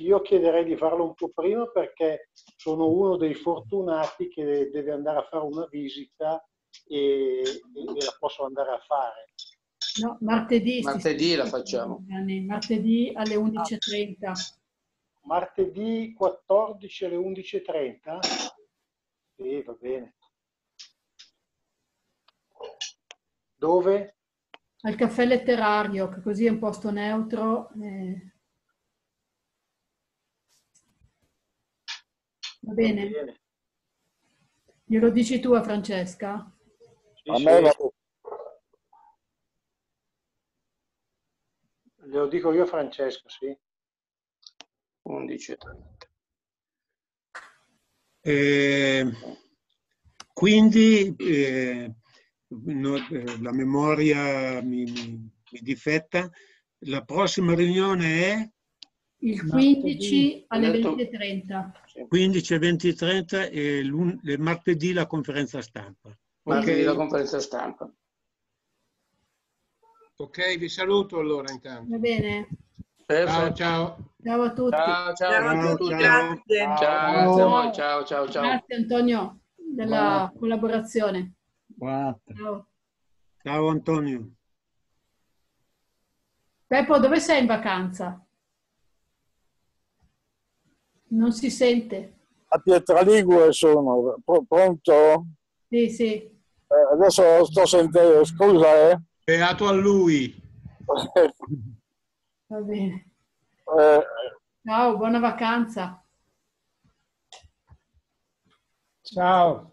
io chiederei di farlo un po' prima perché sono uno dei fortunati che deve andare a fare una visita e, e la posso andare a fare. No, martedì. Martedì la facciamo. Martedì alle 11.30 martedì 14 alle 11.30? Sì, va bene. Dove? Al caffè letterario, che così è un posto neutro. Eh... Va bene. Va bene. Glielo dici tu a Francesca? A me va Glielo dico io a Francesca, sì. 11. Eh, quindi eh, no, eh, la memoria mi, mi, mi, difetta. La prossima riunione è? Il 15 alle 20.30. 15 alle 20.30 e il martedì la conferenza stampa. Martedì okay. la conferenza stampa. Ok, vi saluto allora intanto. Va bene. Ciao, ciao. Ciao a tutti. Ciao, ciao, ciao a tutti. Grazie. Ciao, grazie a voi. Ciao, ciao, ciao. Grazie Antonio della Buonanotte. collaborazione. Buonanotte. Ciao. ciao Antonio. Peppo, dove sei in vacanza? Non si sente. A Pietraligure sono. Pronto? Sì, sì. Eh, adesso sto sentendo. Scusa, eh. Beato a lui. Va bene. Eh, Ciao, buona vacanza. Ciao.